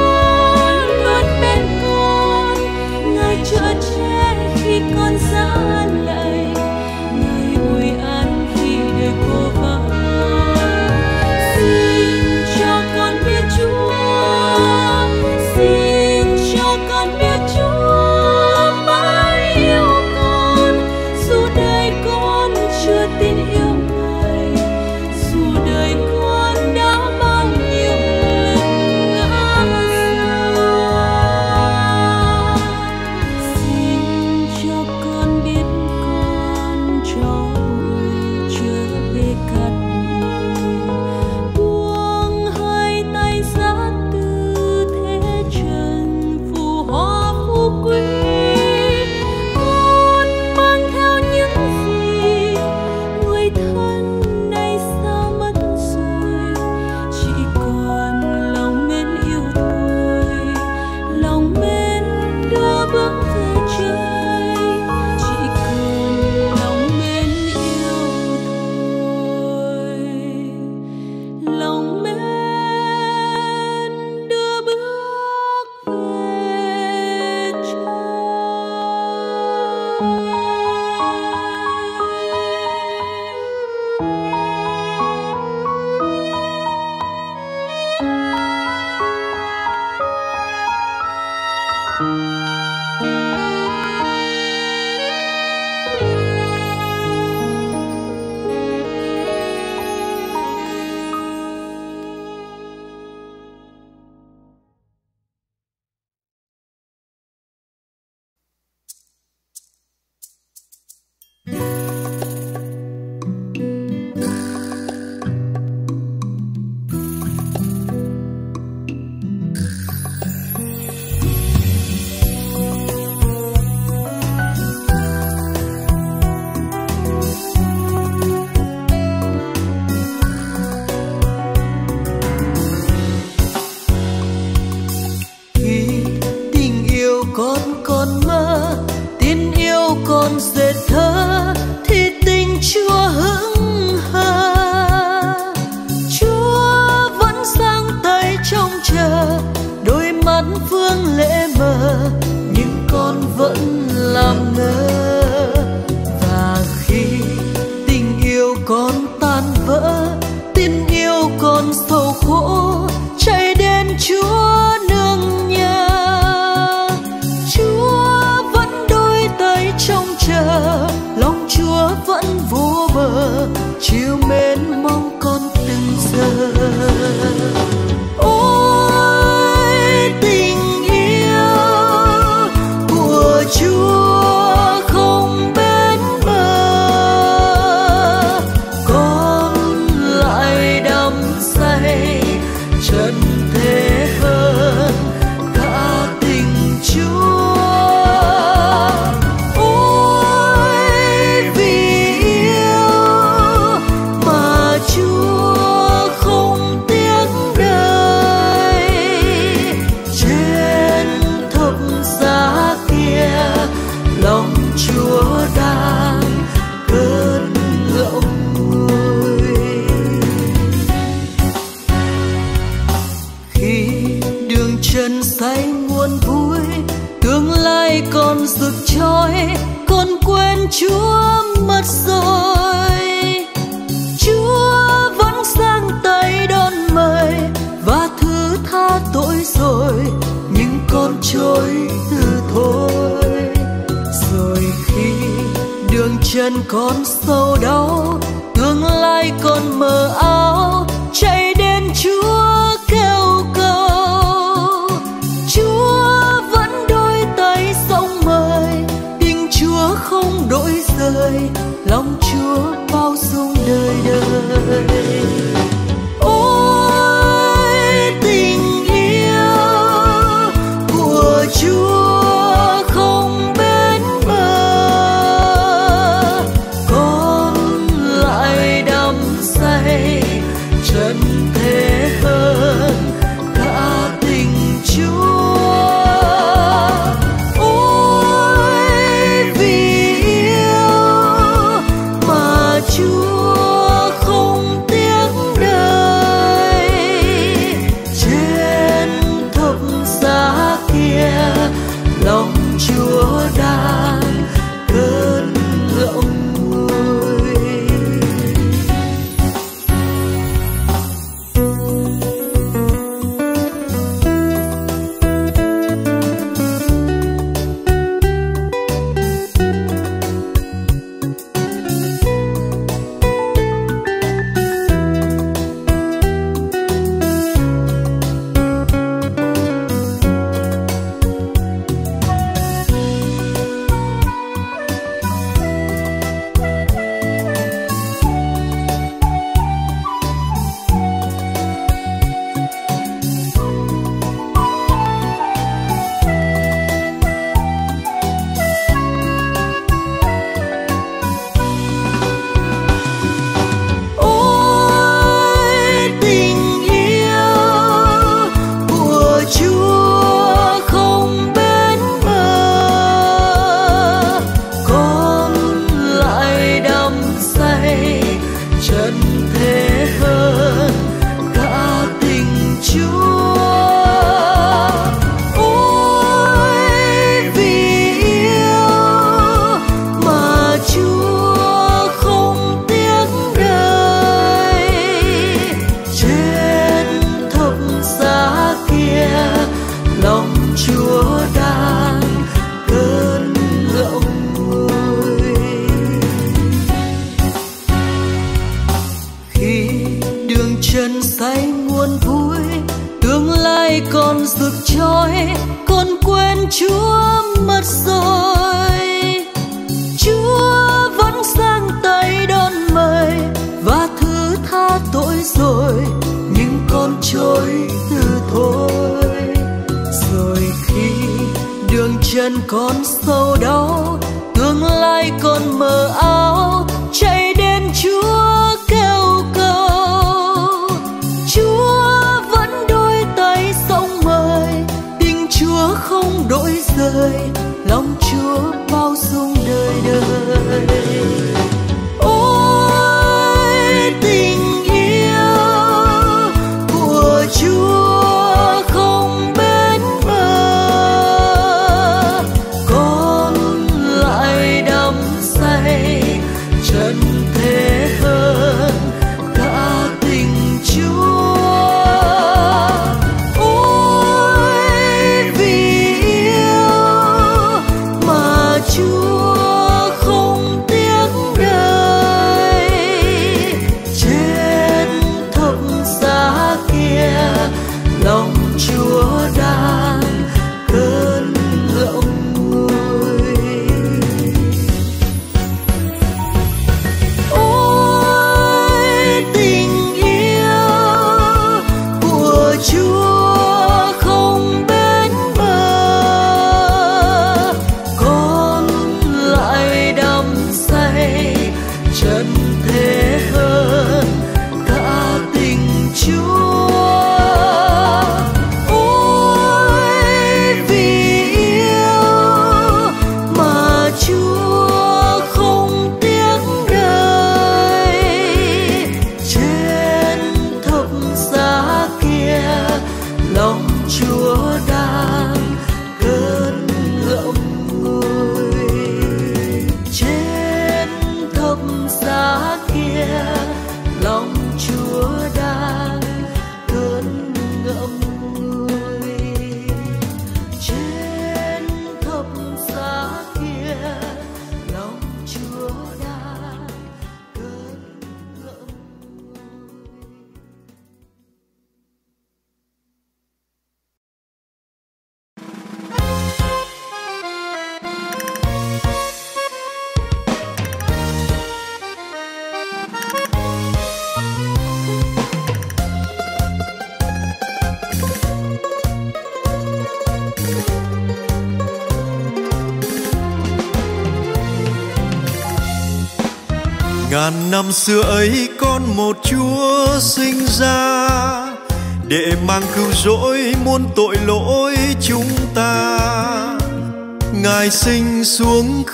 còn sâu đau tương lai còn mờ ảo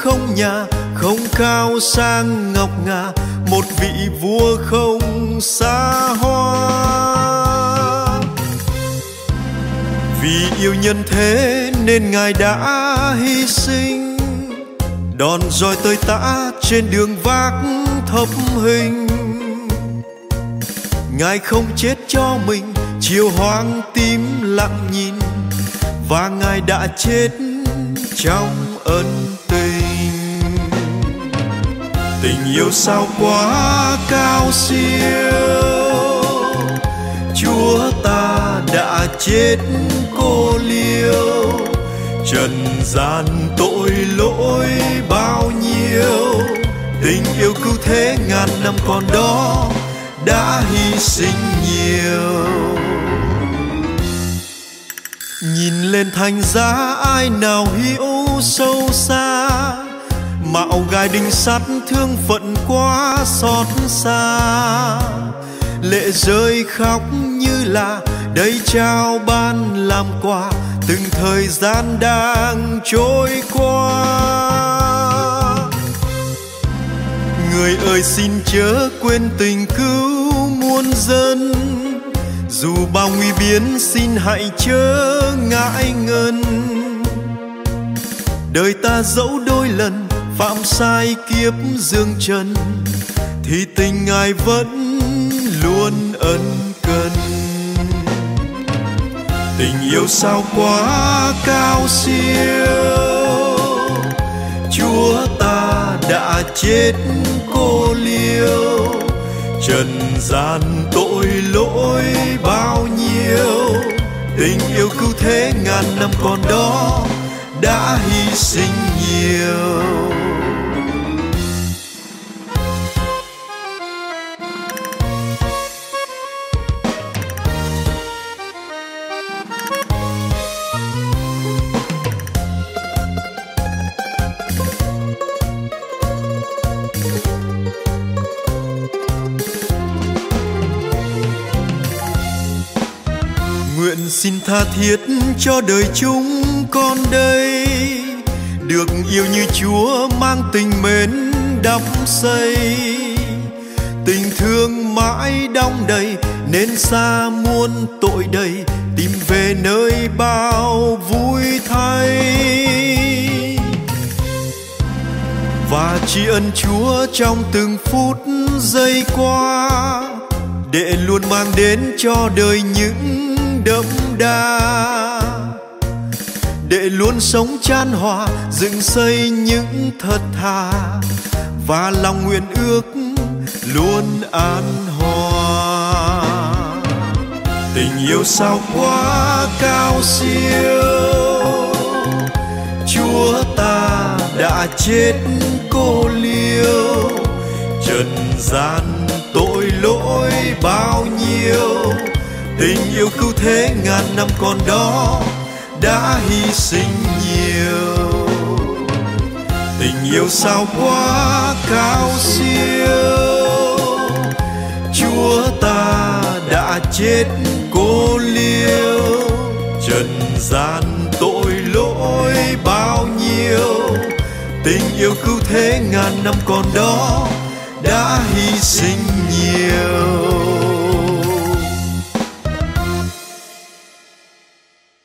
không nhà, không cao sang ngọc ngà, một vị vua không xa hoa. Vì yêu nhân thế nên ngài đã hy sinh, đòn roi tơi tã trên đường vác thập hình. Ngài không chết cho mình, chiều hoang tim lặng nhìn, và ngài đã chết trong ân tình yêu sao quá cao siêu. Chúa ta đã chết cô liêu. Trần gian tội lỗi bao nhiêu. Tình yêu cứu thế ngàn năm còn đó đã hy sinh nhiều. Nhìn lên thành giá ai nào hiểu sâu xa mạo gai đinh sắt thương phận quá xót xa. Lệ rơi khóc như là đây trao ban làm quà từng thời gian đang trôi qua. Người ơi xin chớ quên tình cứu muôn dân. Dù bao nguy biến xin hãy chớ ngại ngần. Đời ta dẫu đôi lần phạm sai kiếp dương trần thì tình ngài vẫn luôn ân cần. Tình yêu sao quá cao siêu, chúa ta đã chết cô liêu. Trần gian tội lỗi bao nhiêu, tình yêu cứu thế ngàn năm còn đó đã hy sinh nhiều. Xin tha thiết cho đời chúng con đây. Được yêu như chúa mang tình mến đắp xây tình thương mãi đong đầy, nên xa muôn tội đầy. Tìm về nơi bao vui thay. Và tri ân chúa trong từng phút giây qua, để luôn mang đến cho đời những đậm đà. Để luôn sống chan hòa, dựng xây những thật thà. Và lòng nguyện ước luôn an hòa. Tình yêu sao quá cao siêu. Chúa ta đã chết cô liêu. Trần gian tội lỗi bao nhiêu tình yêu cứu thế ngàn năm còn đó đã hy sinh nhiều. Tình yêu sao quá cao siêu. Chúa ta đã chết cô liêu. Trần gian tội lỗi bao nhiêu. Tình yêu cứu thế ngàn năm còn đó đã hy sinh nhiều.